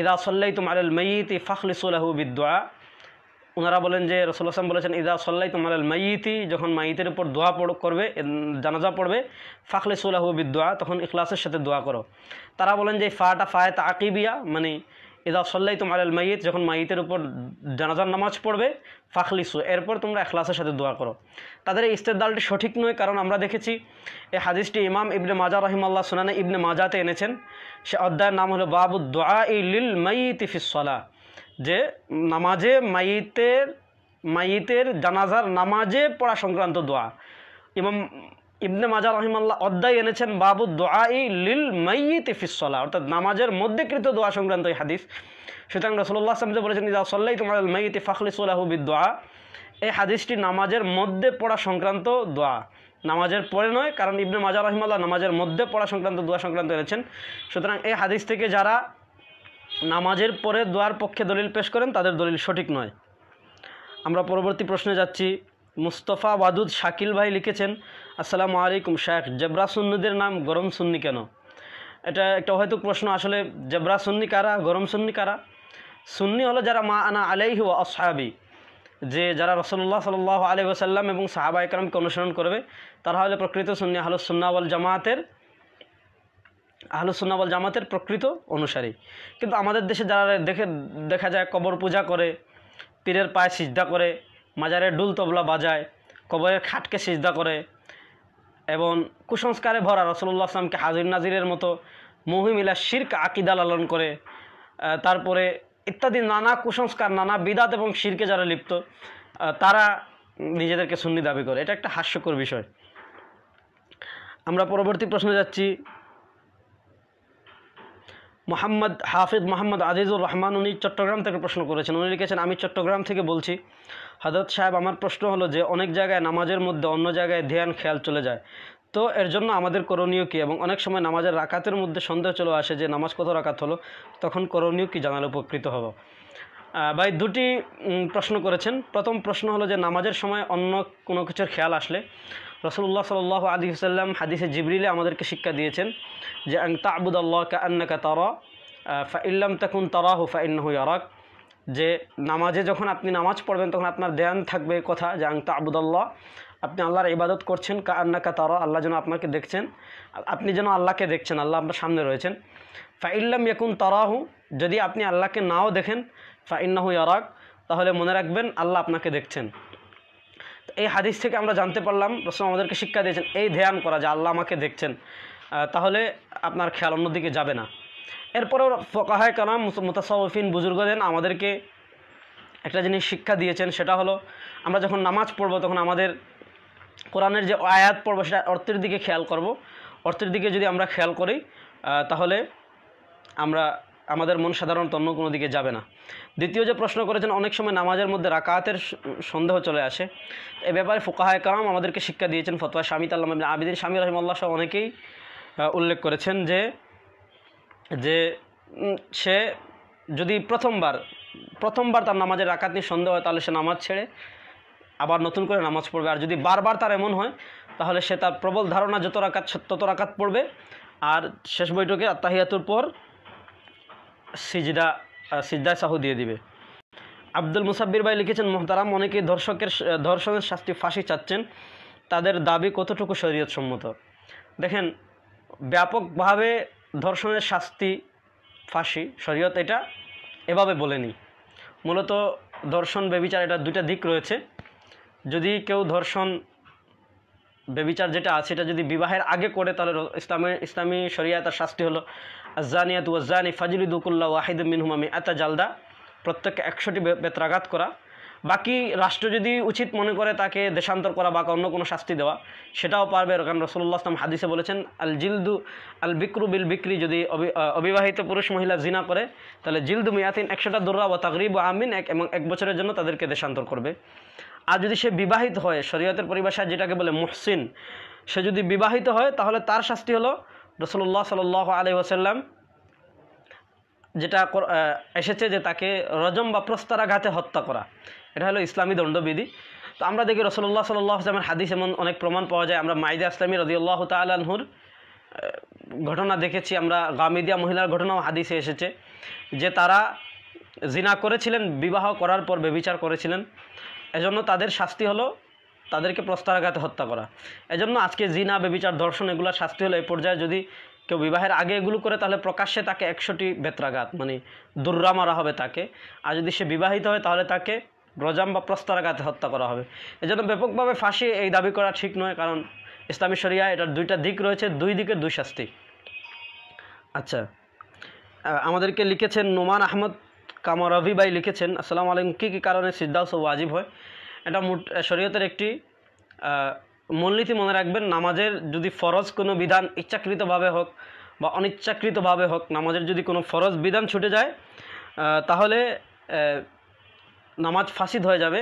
ইদা সল্লাই তুম আল মঈত ফখলিসুল্লাহু বিদোয়া ওনারা বলেন যে রসুল আসলাম বলেছেন, ইদা সল্লাই তোমার মাইতি যখন মাইতের উপর দোয়া পড় করবে জানাজা পড়বে ফাখলে সুলাহু বিদোয়া তখন ইখলাসের সাথে দোয়া করো। তারা বলেন যে, ফাটা ফায় তাকিবিয়া মানে ইদা সল্লাই তোমার মাইত যখন মাইতের উপর জানাজার নামাজ পড়বে, ফাখলিসু এরপর তোমরা এখলাসের সাথে দোয়া করো। তাদের এই ইস্তেদালটি সঠিক নয়, কারণ আমরা দেখেছি এই হাদিসটি ইমাম ইবনে মাজা রহিমাল্লাহ সুনানে ইবনে মাজাতে এনেছেন। সে অধ্যায়ের নাম হলো বাবু দোয়া ই লিল মাইতি ফিসলা যে নামাজে মাইতের মাইতের জানাজার নামাজে পড়া সংক্রান্ত দোয়া। ইমাম ইবনে মাজা রহিমাল্লাহ অধ্যায় এনেছেন, বাবু দোয়া ই লিল মাইত ফিসলা অর্থাৎ নামাজের মধ্যে কৃত দোয়া সংক্রান্ত এই হাদিস। সুতরাং রসল্লাহ যে বলেছেন ইদা সল্লাই তোমার মাইতে ফাখলি সোলাহু দোয়া। এই হাদিসটি নামাজের মধ্যে পড়া সংক্রান্ত দোয়া। নামাজের পরে নয়, কারণ ইবনে মাজা রহিমাল্লাহ নামাজের মধ্যে পড়া সংক্রান্ত দোয়া সংক্রান্ত এনেছেন। সুতরাং এই হাদিস থেকে যারা নামাজের পরে দোয়ার পক্ষে দলিল পেশ করেন, তাদের দলিল সঠিক নয়। আমরা পরবর্তী প্রশ্নে যাচ্ছি। মুস্তফা ওয়াদুদ শাকিল ভাই লিখেছেন, আসসালামু আলাইকুম শেখ, জেবরা সুন্নিদের নাম গরম সুন্নি কেন? এটা একটা হয়তো প্রশ্ন, আসলে জেবরা সুন্নি কারা, গরম সুন্নি কারা? সুন্নি হলো যারা মা আনা আলাইহি ও আসহাবি, যে যারা রসল্লাহ সাল্লাহ আলি ওসাল্লাম এবং সাহাবা একরামকে অনুসরণ করবে, তারা হলে প্রকৃত সুন্নি আহলুসুন্নাওয়াল জামাতের আহলুসুন্নাওয়াল জামাতের প্রকৃত অনুসারী। কিন্তু আমাদের দেশে যারা দেখে, দেখা যায় কবর পূজা করে, পীরের পায়ে সিজদা করে, মাজারে ডুল তবলা বাজায়, কবরের খাটকে সিজদা করে, এবং কুসংস্কারে ভরা রসুল্লাহ আসলামকে হাজির নাজিরের মতো মহিমিলা শির্ক আকিদা লালন করে তারপরে ইত্যাদি নানা কুসংস্কার, নানা বিদাত এবং শিরকে যারা লিপ্ত তারা নিজেদেরকে সুন্নি দাবি করে। এটা একটা হাস্যকর বিষয়। আমরা পরবর্তী প্রশ্নে যাচ্ছি মোহাম্মদ হাফিজ মোহাম্মদ আজিজুর রহমান, উনি চট্টগ্রাম থেকে প্রশ্ন করেছেন। উনি লিখেছেন, আমি চট্টগ্রাম থেকে বলছি। হজরত সাহেব, আমার প্রশ্ন হলো যে, অনেক জায়গায় নামাজের মধ্যে অন্য জায়গায় ধ্যান, খেয়াল চলে যায়। তো এর জন্য আমাদের করণীয় কী? এবং অনেক সময় নামাজের রাকাতের মধ্যে সন্দেহ চলে আসে যে, নামাজ কত রাকাত হলো? তখন করণীয় কী জানালে উপকৃত হব? ভাই, দুটি প্রশ্ন করেছেন। প্রথম প্রশ্ন হলো যে, নামাজের সময় অন্য কোনো কিছুর খেয়াল আসলে? রসুল্লাহ সাল আদি সাল্লাম হাদিসে জিবরিলে আমাদেরকে শিক্ষা দিয়েছেন যে আং তাবুদ আল্লাহ কা আন্নাকা তারা ফা ইল্লাম তাকুন তারাহু ফা ইন্নাহু ইয়ারাক। যে নামাজে যখন আপনি নামাজ পড়বেন, তখন আপনার ধ্যান থাকবে কথা যে আং তাবুদ আল্লাহ আপনি আল্লাহর ইবাদত করছেন কা আন্নাকা তারা, আল্লাহ যেন আপনাকে দেখছেন, আপনি যেন আল্লাহকে দেখছেন, আল্লাহ আপনার সামনে রয়েছেন। ফা ইল্লাম ইয়াকুন তারাহু, যদি আপনি আল্লাহকে নাও দেখেন ফা ইন্নাহু ইয়ারাক, তাহলে মনে রাখবেন আল্লাহ আপনাকে দেখছেন। এই হাদিস থেকে আমরা জানতে পারলাম, রসুল আমাদেরকে শিক্ষা দিয়েছেন, এই ধ্যান করা যে আল্লাহ আমাকে দেখছেন তাহলে আপনার খেয়াল অন্যদিকে যাবে না। এরপরেও ফকাহায় কালাম মুতাসফিন বুজুর্গদেন আমাদেরকে একটা জিনিস শিক্ষা দিয়েছেন, সেটা হলো, আমরা যখন নামাজ পড়ব, তখন আমাদের কোরআনের যে আয়াত পড়ব, সেটা অর্থের দিকে খেয়াল করব। অর্থের দিকে যদি আমরা খেয়াল করি তাহলে আমরা আমাদের মন সাধারণত অন্য কোনো দিকে যাবে না। দ্বিতীয় যে প্রশ্ন করেছেন, অনেক সময় নামাজের মধ্যে রাকাতের সন্দেহ চলে আসে। এ ব্যাপারে ফোকাহায় কালাম আমাদেরকে শিক্ষা দিয়েছেন ফতোয়া স্বামী তাল্লাম আবিদিন। স্বামী রহিমাল্লাহ সহ অনেকেই উল্লেখ করেছেন যে যে সে যদি প্রথমবার প্রথমবার তার নামাজের রাকাত নিয়ে সন্দেহ হয়, তাহলে সে নামাজ ছেড়ে আবার নতুন করে নামাজ পড়বে। আর যদি বারবার তার এমন হয়, তাহলে সে তার প্রবল ধারণা যত রাকাত, তত রাকাত পড়বে। আর শেষ বৈঠকে আত্মাহিয়াতুর পর সিজদা সিজদায় সাহু দিয়ে দিবে। আব্দুল মুসাব্বির ভাই লিখেছেন, মোহতারাম অনেকে ধর্ষকের ধর্ষণের শাস্তি ফাঁসি চাচ্ছেন। তাদের দাবি কতটুকু শরীয়ত সম্মত দেখেন, ব্যাপকভাবে ধর্ষণের শাস্তি ফাঁসি, শরীয়ত এটা এভাবে বলেনি। মূলত ধর্ষণ বেবিচার এটা দুইটা দিক রয়েছে। যদি কেউ ধর্ষণ বেবিচার যেটা আছে এটা যদি বিবাহের আগে করে, তাহলে র- ইসলামে শরিয়া তার শাস্তি হলো। আজানিয়াত ওয়াজানি ফাজিলুদুকুল্লাহ ওয়াহিদ মিনহুমামি এতা জালদা। প্রত্যেককে একশোটি বেত্রাঘাত করা। বাকি রাষ্ট্র যদি উচিত মনে করে তাকে দেশান্তর করা বা অন্য কোনো শাস্তি দেওয়া, সেটাও পারবে। কারণ রসুল্লাহ আসলাম হাদিসে বলেছেন আল জিলদু আল বিক্রু বিল বিক্রি যদি অবিবাহিত পুরুষ মহিলা জিনা করে, তাহলে জিলদু মিয়াতিন একশোটা দোর্রা বা তাকরিব আমিন এক এবং এক বছরের জন্য তাদেরকে দেশান্তর করবে। আর যদি সে বিবাহিত হয়, শরীয়তের পরিভাষায় যেটাকে বলে মুহসিন, সে যদি বিবাহিত হয়, তাহলে তার শাস্তি হলো রসুল্লাহ সাল আলি ওসাল্লাম যেটা এসেছে যে তাকে রজম বা প্রস্তরাঘাতে হত্যা করা। এটা হলো ইসলামী দণ্ডবিধি। তো আমরা দেখি রসল্লাহ সাল্লাহ আসলামের হাদিস এমন অনেক প্রমাণ পাওয়া যায়। আমরা মাইদা ইসলামী রদিউল্লাহ তালাহুর ঘটনা দেখেছি। আমরা গামিদিয়া মহিলার ঘটনাও হাদিসে এসেছে যে তারা জিনা করেছিলেন, বিবাহ করার পর বেবিচার করেছিলেন। এজন্য তাদের শাস্তি হলো তাদেরকে প্রস্তরাঘাতে হত্যা করা। এজন্য আজকে জিনা, বেবিচার, ধর্ষণ এগুলোর শাস্তি হলো এই পর্যায়ে যদি কেউ বিবাহের আগে এগুলো করে তাহলে প্রকাশ্যে তাকে একশোটি বেত্রাঘাত মানে দুর্রা মারা হবে তাকে। আর যদি সে বিবাহিত হয় তাহলে তাকে ব্রজাম বা প্রস্তরাঘাতে হত্যা করা হবে। এজন্য ব্যাপকভাবে ফাঁসি এই দাবি করা ঠিক নয়, কারণ ইসলামী শরিয়া এটার দুইটা দিক রয়েছে, দুই দিকের দুই শাস্তি। আচ্ছা আমাদেরকে লিখেছেন নোমান আহমদ কামরাভি ভাই লিখেছেন, আসসালামু আলাইকুম, কী কী কারণে সিদ্ধাও সব ওয়াজিব হয়? এটা শরীয়তের একটি মূলনীতি মনে রাখবেন, নামাজের যদি ফরজ কোনো বিধান ইচ্ছাকৃতভাবে হোক বা অনিচ্ছাকৃতভাবে হোক, নামাজের যদি কোনো ফরজ বিধান ছুটে যায় তাহলে নামাজ ফাঁসিদ হয়ে যাবে।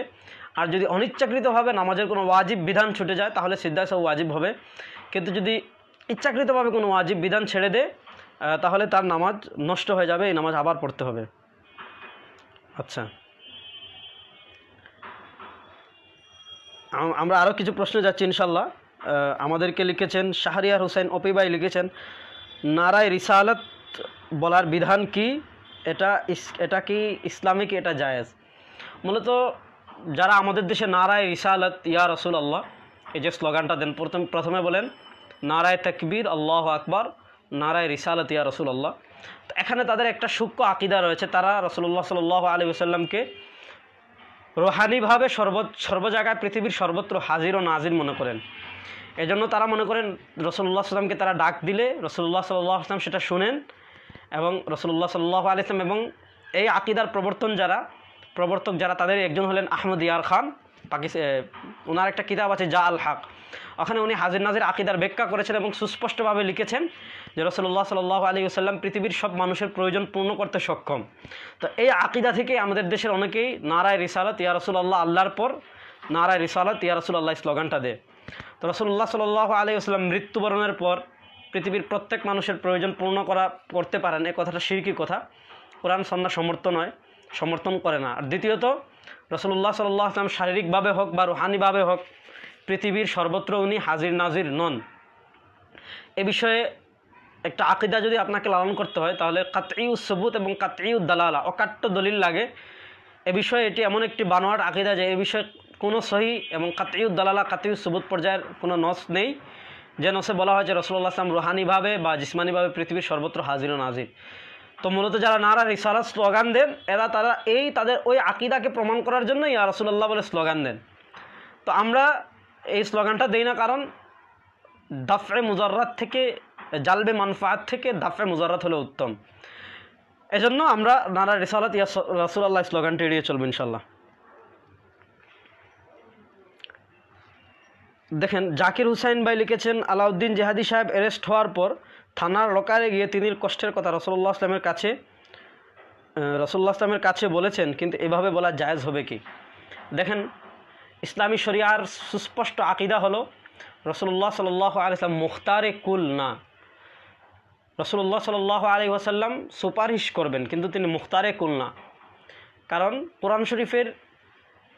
আর যদি অনিচ্ছাকৃতভাবে নামাজের কোনো ওয়াজিব বিধান ছুটে যায়, তাহলে সিদ্ধা সব ওয়াজিব হবে। কিন্তু যদি ইচ্ছাকৃতভাবে কোনো ওয়াজিব বিধান ছেড়ে দেয় তাহলে তার নামাজ নষ্ট হয়ে যাবে, এই নামাজ আবার পড়তে হবে। আচ্ছা। আমরা আরও কিছু প্রশ্ন যাচ্ছি, ইনশাল্লাহ। আমাদেরকে লিখেছেন শাহরিয়ার হোসেন অপি ভাই লিখেছেন, নারায় রিসালত বলার বিধান কি? এটা এটা কি ইসলামিক, এটা জায়েজ? মূলত যারা আমাদের দেশে নারায় রিসালত, ইয়া রসুল আল্লাহ এই যে স্লোগানটা দেন, প্রথম প্রথমে বলেন, নারায় তকবীর, আল্লাহ আকবর, নারায় রিসালত, ইয়া রসুল আল্লাহ এখানে তাদের একটা সূক্ষ্ম আকিদা রয়েছে। তারা রসুল্লাহ সাল আলী সাল্লামকে রোহানিভাবে সর্ব সর্ব জায়গায় পৃথিবীর সর্বত্র হাজির ও নাজির মনে করেন। এজন্য তারা মনে করেন রসুল্লাহ সাল্লামকে তারা ডাক দিলে রসুল্লাহ সাল্লাহ আসলাম সেটা শুনেন এবং রসুল্লাহ সাল্লাহ আলিয়াম এবং এই আকিদার প্রবর্তন যারা, প্রবর্তক যারা তাদের একজন হলেন আহমদ ইয়ার খান পাকিস্তান ওনার একটা কিতাব আছে জা আল হাক। ওখানে উনি হাজির নাজির আকিদার ব্যাখ্যা করেছেন এবং সুস্পষ্টভাবে লিখেছেন যে রসুল্লাহ সাল্লাহ আলী সাল্লাম পৃথিবীর সব মানুষের প্রয়োজন পূর্ণ করতে সক্ষম। তো এই আকিদা থেকে আমাদের দেশের অনেকেই নারায় রিসালত, ইয়া রসুল্লাহ আল্লাহর পর নারায় রিসালত, ইয়া রসুল্লাহ স্লোগানটা দেয়। তো রসুল্লাহ সাল্লাহ আলী আসলাম মৃত্যুবরণের পর পৃথিবীর প্রত্যেক মানুষের প্রয়োজন পূর্ণ করা, করতে পারেন। এ কথাটা শিরকি কথা। কোরআন সন্না সমর্থন হয় সমর্থন করে না। আর দ্বিতীয়ত রসুল্লাহ সাল্লাহ আসলাম শারীরিকভাবে হোক বা রুহানিভাবে হোক, পৃথিবীর সর্বত্র উনি হাজির নাজির নন। এ বিষয়ে একটা আকিদা যদি আপনাকে লালন করতে হয়, তাহলে কাতইউ সবুত এবং কাতইউ দালালা অকাট্য দলিল লাগে। এ বিষয়ে এটি এমন একটি বানোয়াট আকিদা যে এ বিষয়ে কোনো সহি এবং কাতইউ দালালা কাতইউ সবুত পর্যায়ের কোনো নস নেই। যে নসে বলা হয় যে রসুল্লাহ আসলাম রুহানিভাবে বা জিসমানিভাবে পৃথিবীর সর্বত্র হাজির ও নাজির। তো মূলত যারা নারা রিসালাত স্লোগান দেন, এরা তারা এই তাদের ওই আকিদাকে প্রমাণ করার জন্য ইয়া রসুল্লাহ বলে স্লোগান দেন। তো আমরা এই স্লোগানটা দেই না, কারণ দাফে মুজাররাত থেকে জালবে মানফাত থেকে দাফে মুজাররাত হলে উত্তম। এজন্য আমরা নারা রিসালাত ইয়া রসুল্লাহ স্লোগানটি এড়িয়ে চলবো ইনশাল্লাহ দেখেন, জাকির হুসাইন ভাই লিখেছেন, আলাউদ্দিন জেহাদি সাহেব অ্যারেস্ট হওয়ার পর থানার লোকারে গিয়ে তিনি কষ্টের কথা রসল্লাহ আসলামের কাছে রসল্লাহ আসলামের কাছে বলেছেন, কিন্তু এভাবে বলা জায়েজ হবে কি? দেখেন, ইসলামী শরিয়ার সুস্পষ্ট আকিদা হলো রসুল্লাহ সাল আলিয়াল্লাম মুখতারে কুল না। রসুল্লাহ সাল আলী ওয়াসাল্লাম সুপারিশ করবেন, কিন্তু তিনি মুখতারে কুল না। কারণ কোরআন শরীফের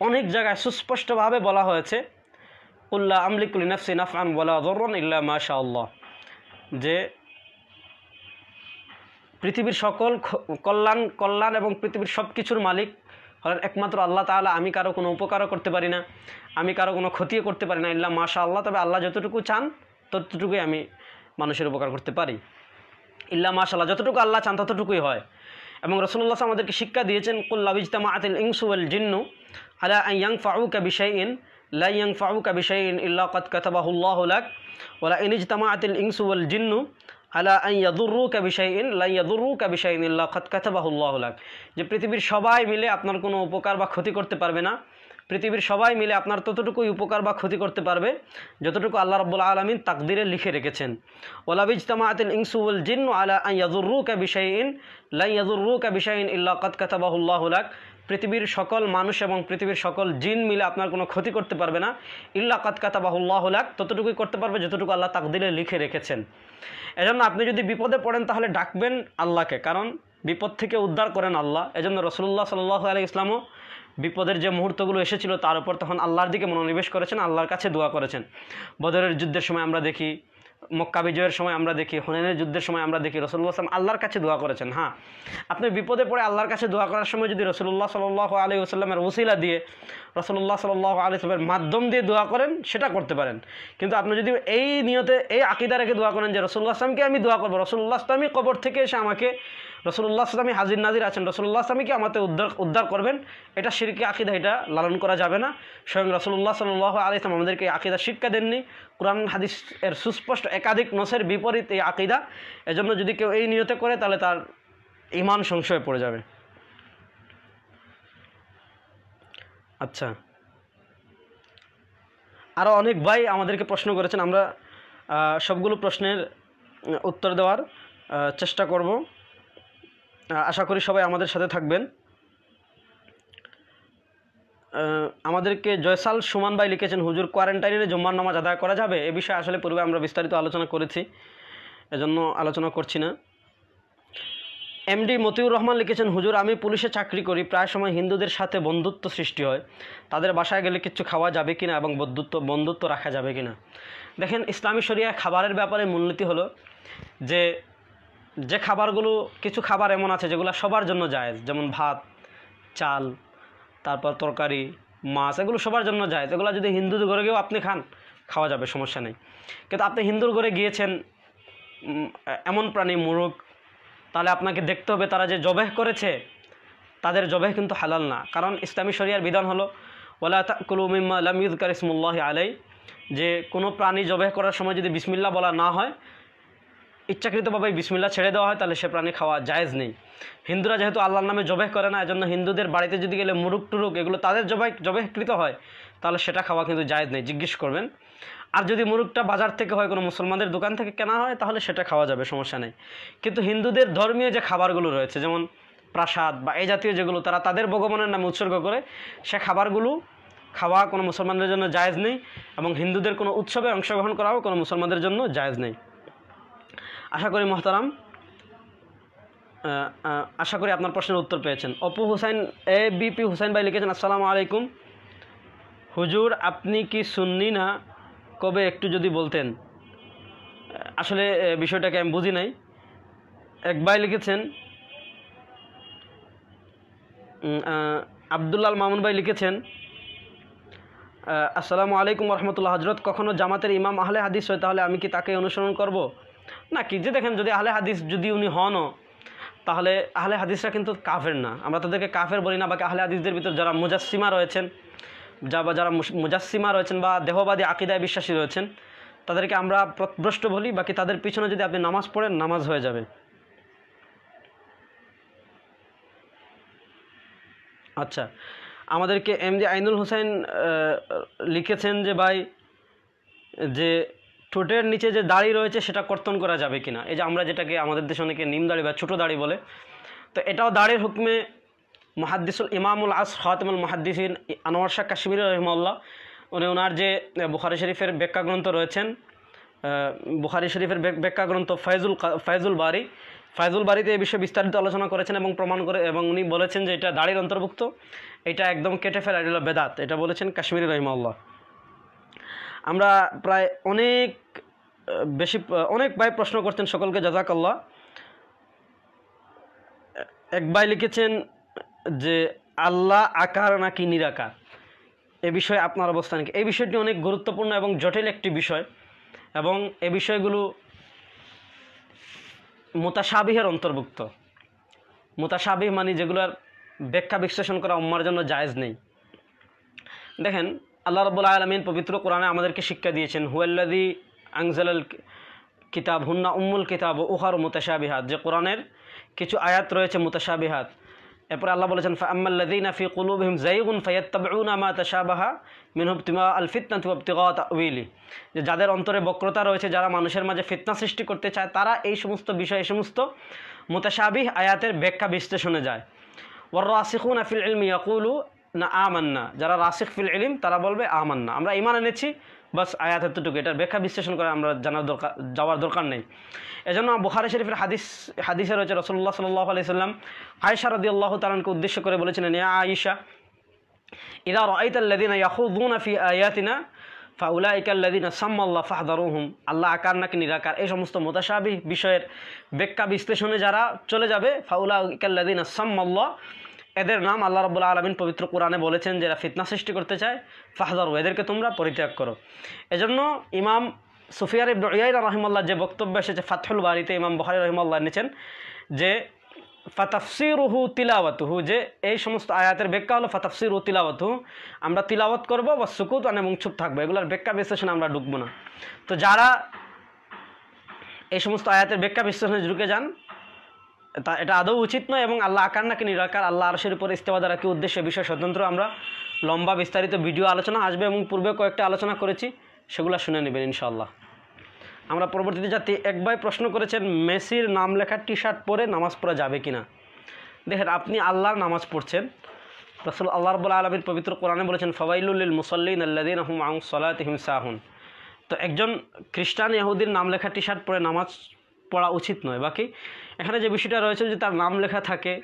অনেক জায়গায় সুস্পষ্টভাবে বলা হয়েছে উল্লাহ আমলিকুল নাফসি নাফআন বলা দরন ইল্লা মাশা আল্লাহ। যে পৃথিবীর সকল কল্যাণ কল্যাণ এবং পৃথিবীর সব কিছুর মালিক হলেন একমাত্র আল্লাহ তাহলে আমি কারও কোনো উপকারও করতে পারি না, আমি কারও কোনো ক্ষতিও করতে পারি না ইল্লা মাশা আল্লাহ। তবে আল্লাহ যতটুকু চান, ততটুকুই আমি মানুষের উপকার করতে পারি। ইল্লা মাশাল্লাহ যতটুকু আল্লাহ চান ততটুকুই হয়। এবং রসুল্লাহ আমাদেরকে শিক্ষা দিয়েছেন কুল্লা ইজতামা আতিল ইংসুয়াল জিন্নু আলা ইয়াং ফাউকা বিশাইন লা ইয়াং ফাউকা বিশাইন ইল্লা কদ কাতাবাহুল্লাহ লাক ওলা ইনিজতামা আতিল ইংসুয়াল জিন্নু আলা আই ইয়াদুরুকা বিশাইন লা ইয়াদুরুকা বিশাইন ইল্লা কদ কাতাবাহুল্লাহ লাক। যে পৃথিবীর সবাই মিলে আপনার কোনো উপকার বা ক্ষতি করতে পারবে না। পৃথিবীর সবাই মিলে আপনার ততটুকুই উপকার বা ক্ষতি করতে পারবে, যতটুকু আল্লাহ রব্বুল আলমিন তাকদিরে লিখে রেখেছেন। ওলাবিজ তামাতিল ইংসুল জিন আলা ইয়াজুরু কা বিষয়ইন লাই ইয়াজুরু কা বিষয়ইন ইল্লা কদ কাতাবাহুল্লাহ লাক। পৃথিবীর সকল মানুষ এবং পৃথিবীর সকল জিন মিলে আপনার কোনো ক্ষতি করতে পারবে না। ইল্লা কদ কাতাবাহুল্লাহ লাক, ততটুকুই করতে পারবে যতটুকু আল্লাহ তাকদিরে লিখে রেখেছেন। এজন্য আপনি যদি বিপদে পড়েন তাহলে ডাকবেন আল্লাহকে, কারণ বিপদ থেকে উদ্ধার করেন আল্লাহ। এজন্য রসুল্লাহ সাল্লাহ আলি ইসলামও বিপদের যে মুহূর্তগুলো এসেছিল তার উপর তখন আল্লাহর দিকে মনোনিবেশ করেছেন, আল্লাহর কাছে দোয়া করেছেন। বদরের যুদ্ধের সময় আমরা দেখি, মক্কা বিজয়ের সময় আমরা দেখি, হুনাইনের যুদ্ধের সময় আমরা দেখি রসুল্লাহ আসলাম আল্লাহর কাছে দোয়া করেছেন। হ্যাঁ আপনি বিপদে পড়ে আল্লাহর কাছে দোয়া করার সময় যদি রসুল্লাহ সাল্লাহ আলী ওসাল্লামের ওসিলা দিয়ে রসুল্লাহ সাল্লাহ আলী সাল্লামের মাধ্যম দিয়ে দোয়া করেন, সেটা করতে পারেন। কিন্তু আপনি যদি এই নিয়তে, এই আকিদা রেখে দোয়া করেন যে রসুল্লাহ আসলামকে আমি দোয়া করব রসুল্লাহ আসলামী কবর থেকে এসে আমাকে রসুল্লাহ আসলামী হাজির নাজির আছেন। রসুল্লাহ আসলামীকে আমাদের উদ্ধার উদ্ধার করবেন? এটা শিরকি আকিদা, এটা লালন করা যাবে না। স্বয়ং রসুল্লাহ সাল্লাহ আলী ইসলাম আমাদেরকে এই আকিদা শিক্ষা দেননি। কোরআন, হাদিস এর সুস্পষ্ট একাধিক নসের বিপরীত এই আকিদা। এজন্য যদি কেউ এই নিয়তে করে, তাহলে তার ইমান সংশয়ে পড়ে যাবে। আচ্ছা। আরও অনেক ভাই আমাদেরকে প্রশ্ন করেছেন। আমরা সবগুলো প্রশ্নের উত্তর দেওয়ার চেষ্টা করব। আশা করি সবাই আমাদের সাথে থাকবেন। আমাদেরকে জয়সাল সুমান ভাই লিখেছেন, হুজুর কোয়ারেন্টাইনে জুম্মার নামাজ আদায় করা যাবে? এ বিষয়ে আসলে পূর্বে আমরা বিস্তারিত আলোচনা করেছি, এজন্য আলোচনা করছি না। এমডি মতিউর রহমান লিখেছেন, হুজুর, আমি পুলিশে চাকরি করি, প্রায় সময় হিন্দুদের সাথে বন্ধুত্ব সৃষ্টি হয়। তাদের বাসায় গেলে কিছু খাওয়া যাবে কিনা এবং বন্ধুত্ব বন্ধুত্ব রাখা যাবে কিনা? দেখেন, ইসলামী শরিয়া খাবারের ব্যাপারে মূলনীতি হলো যে যে খাবারগুলো, কিছু খাবার এমন আছে যেগুলো সবার জন্য জায়েজ, যেমন ভাত, চাল, তারপর তরকারি, মাছ, এগুলো সবার জন্য যায় এগুলো যদি হিন্দুদের ঘরে গিয়েও আপনি খান, খাওয়া যাবে, সমস্যা নেই। কিন্তু আপনি হিন্দুর ঘরে গিয়েছেন এমন প্রাণী মুরগ তাহলে আপনাকে দেখতে হবে তারা যে জবেহ করেছে, তাদের জবেহ কিন্তু হালাল না। কারণ ইসলামী শরিয়ার বিধান হলো ওলা তাকুলু মিম্মা লাম ইউযকার ইসমুল্লাহ আলাই যে কোনো প্রাণী জবেহ করার সময় যদি বিসমিল্লা বলা না হয় ইচ্ছাকৃতভাবে বিসমিল্লা ছেড়ে দেওয়া হয়, তাহলে সে প্রাণী খাওয়া জায়েজ নেই। হিন্দুরা যেহেতু আল্লাহর নামে জবেহ করে না, এজন্য হিন্দুদের বাড়িতে যদি গেলে মুরুক টুরুক এগুলো তাদের জবাই জবেহকৃত হয়, তাহলে সেটা খাওয়া কিন্তু জায়েজ নেই, জিজ্ঞেস করবেন। আর যদি মুরুকটা বাজার থেকে হয়, কোনো মুসলমানদের দোকান থেকে কেনা হয়, তাহলে সেটা খাওয়া যাবে, সমস্যা নেই। কিন্তু হিন্দুদের ধর্মীয় যে খাবারগুলো রয়েছে, যেমন প্রাসাদ বা এই জাতীয় যেগুলো, তারা তাদের ভগবানের নামে উৎসর্গ করে, সে খাবারগুলো খাওয়া কোনো মুসলমানদের জন্য জায়েজ নেই এবং হিন্দুদের কোনো উৎসবে অংশগ্রহণ করাও কোনো মুসলমানদের জন্য জায়েজ নেই। আশা করি মহতারাম আশা করি আপনার প্রশ্নের উত্তর পেয়েছেন। অপু হুসাইন এ বিপি হুসাইন ভাই লিখেছেন, আসসালামু আলাইকুম। হুজুর, আপনি কি সুন্নি না? কবে একটু যদি বলতেন। আসলে বিষয়টাকে আমি বুঝি নাই। এক ভাই লিখেছেন আবদুল্লাল মামুন ভাই লিখেছেন আসসালামু আলাইকুম রহমতুল্লাহ। হজরত কখনো জামাতের ইমাম আহলে হাদিস হয় তাহলে আমি কি তাকে অনুসরণ করব? না, কি যে দেখেন, যদি আহলে হাদিস, যদি উনি হনও, তাহলে আহলে হাদিসরা কিন্তু কাফের না। আমরা তাদেরকে কাফের বলি না, বাকি আহলে হাদিসদের ভিতর যারা মুজাসিমা রয়েছেন, যা বা যারা মুজাসিমা রয়েছেন বা দেহবাদী আকিদায় বিশ্বাসী রয়েছেন, তাদেরকে আমরা প্রভ্রষ্ট বলি, বাকি তাদের পিছনে যদি আপনি নামাজ পড়েন, নামাজ হয়ে যাবে। আচ্ছা আমাদেরকে এমডি আইনুল হোসেন লিখেছেন যে, ভাই, যে ঠোঁটের নিচে যে দাড়ি রয়েছে, সেটা কর্তন করা যাবে কিনা? এই যে আমরা যেটাকে আমাদের দেশে অনেকে নিম দাড়ি বা ছোটো দাড়ি বলে, তো এটাও দাড়ির হুকমে মহাদ্দিসুল ইমামুল আস খাতমুল মহাদ্দিসিন আনোয়ার শাহ কাশ্মীর রহমাল্লাহ উনি ওনার যে বুখারি শরীফের ব্যাখ্যা গ্রন্থ রয়েছেন বুখারি শরীফের ব্যাখ্যা গ্রন্থ ফায়জুল ফায়জুল বারি, ফায়জুল বাড়িতে এই বিষয়ে বিস্তারিত আলোচনা করেছেন এবং প্রমাণ করে, এবং উনি বলেছেন যে এটা দাড়ির অন্তর্ভুক্ত, এটা একদম কেটে ফেলা বেদাত, এটা বলেছেন কাশ্মীর রহিমাল্লাহ আমরা প্রায় অনেক, বেশি, অনেক ভাই প্রশ্ন করছেন সকলকে, জাজাকাল্লাহ। এক ভাই লিখেছেন যে, আল্লাহ আকার নাকি নিরাকার? এ বিষয়ে আপনার অবস্থান কি এই বিষয়টি অনেক গুরুত্বপূর্ণ এবং জটিল একটি বিষয় এবং এ বিষয়গুলো মোতাসাবিহের অন্তর্ভুক্ত। মোতাসাবিহ মানে যেগুলোর ব্যাখ্যা বিশ্লেষণ করা উম্মার জন্য জায়েজ নেই। দেখেন আল্লাহ রব্বুল আলমিন পবিত্র কোরআনে আমাদেরকে শিক্ষা দিয়েছেন হুয়াল্লাদি আংজালাল কিতাব হুন্না উম্মুল কিতাব উহার মুতাসাবিহাত যে কোরআনের কিছু আয়াত রয়েছে মুতাসাবিহাত এরপর আল্লাহ বলেছেন ফাম্মাল্লাদিনা ফি কুলুবহিম জাইগুন ফায়াত্তাবিউনা মা তাশাবাহা মিনহু ইবতিগা আল ফিতনাতি ওয়া ইবতিগা তাউইলি যে যাদের অন্তরে বক্রতা রয়েছে, যারা মানুষের মাঝে ফিতনা সৃষ্টি করতে চায়, তারা এই সমস্ত বিষয়, এই সমস্ত মুতাসাবিহ আয়াতের ব্যাখ্যা বিশ্লেষণে যায়। ওয়ার রাসিখুন ফিল ইলমি ইয়াকুলু না, আমান্না। যারা রাসিখ ফিল ইলিম, তারা বলবে আমান্না। আমরা ইমান এনেছি, বাস আয়াত এতটুকু। এটার ব্যাখ্যা বিশ্লেষণ করে আমরা জানার দরকার যাওয়ার দরকার নেই। এজন্য বুখারি শরীফের হাদিস হাদিসে রয়েছে রসল্লাহ সাল্লাহ আলি সাল্লাম আয়সা রদি আল্লাহ তালানকে উদ্দেশ্য করে বলেছিলেন, ইয়া আয়েশা, ইদা রাইত আল্লাদিনা ইয়াখুদুনা ফি আয়াতিনা ফাউলাইকাল্লাদিনা সাম্মাল্লাহ ফাহদারুহুম। আল্লাহ আকার নাকি নিরাকার। এই সমস্ত মোতাসাবি বিষয়ের ব্যাখ্যা বিশ্লেষণে যারা চলে যাবে ফাউলা ফাউলাইকাল্লাদিনা সাম্মাল্লাহ এদের নাম আল্লাহ রব্বুল্লা আলমিন পবিত্র কোরআনে বলেছেন যারা ফিতনা সৃষ্টি করতে চায় ফাহদারু এদেরকে তোমরা পরিত্যাগ করো। এজন্য ইমাম সুফিয়ার ইব্রাহিম রহিমাল্লাহ যে বক্তব্য এসেছে ফাতহুল বাড়িতে ইমাম বহারি রহিমাল্লাহ নিয়েছেন যে, ফাতাফসিরুহু তিলাওয়াতুহু, যে এই সমস্ত আয়াতের ব্যাখ্যা হলো ফাতাফসিরু তিলাওয়াতুহু। আমরা তিলাওয়াত করব, বা সুকুত আনে এবং চুপ থাকব, এগুলোর ব্যাখ্যা বিশ্লেষণে আমরা ঢুকবো না। তো যারা এই সমস্ত আয়াতের ব্যাখ্যা বিশ্লেষণে ঢুকে যান তা এটা আদৌ উচিত নয় এবং আল্লাহ আকার নাকি নিরাকার, আল্লাহ আরশের উপর ইস্তেফা দ্বারা কি উদ্দেশ্য, বিষয়ে, স্বতন্ত্র। আমরা লম্বা, বিস্তারিত ভিডিও আলোচনা আসবে এবং পূর্বে কয়েকটা আলোচনা করেছি, সেগুলো শুনে নেবেন ইনশাআল্লাহ। আমরা পরবর্তীতে যাতে এক ভাই প্রশ্ন করেছেন, মেসির নাম লেখা টি শার্ট পরে নামাজ পড়া যাবে কি না দেখেন, আপনি আল্লাহর নামাজ পড়ছেন, রসুল আল্লাহ রবুল্লা আলমীর পবিত্র কোরআনে বলেছেন ফবাইলুল মুসল্লিন আল্লাদিন আহম আং সলাতহিম সাহুন। তো একজন খ্রিস্টান, ইহুদির নাম লেখা টি শার্ট পরে নামাজ পড়া উচিত নয়। বাকি এখানে যে বিষয়টা রয়েছে যে তার নাম লেখা থাকে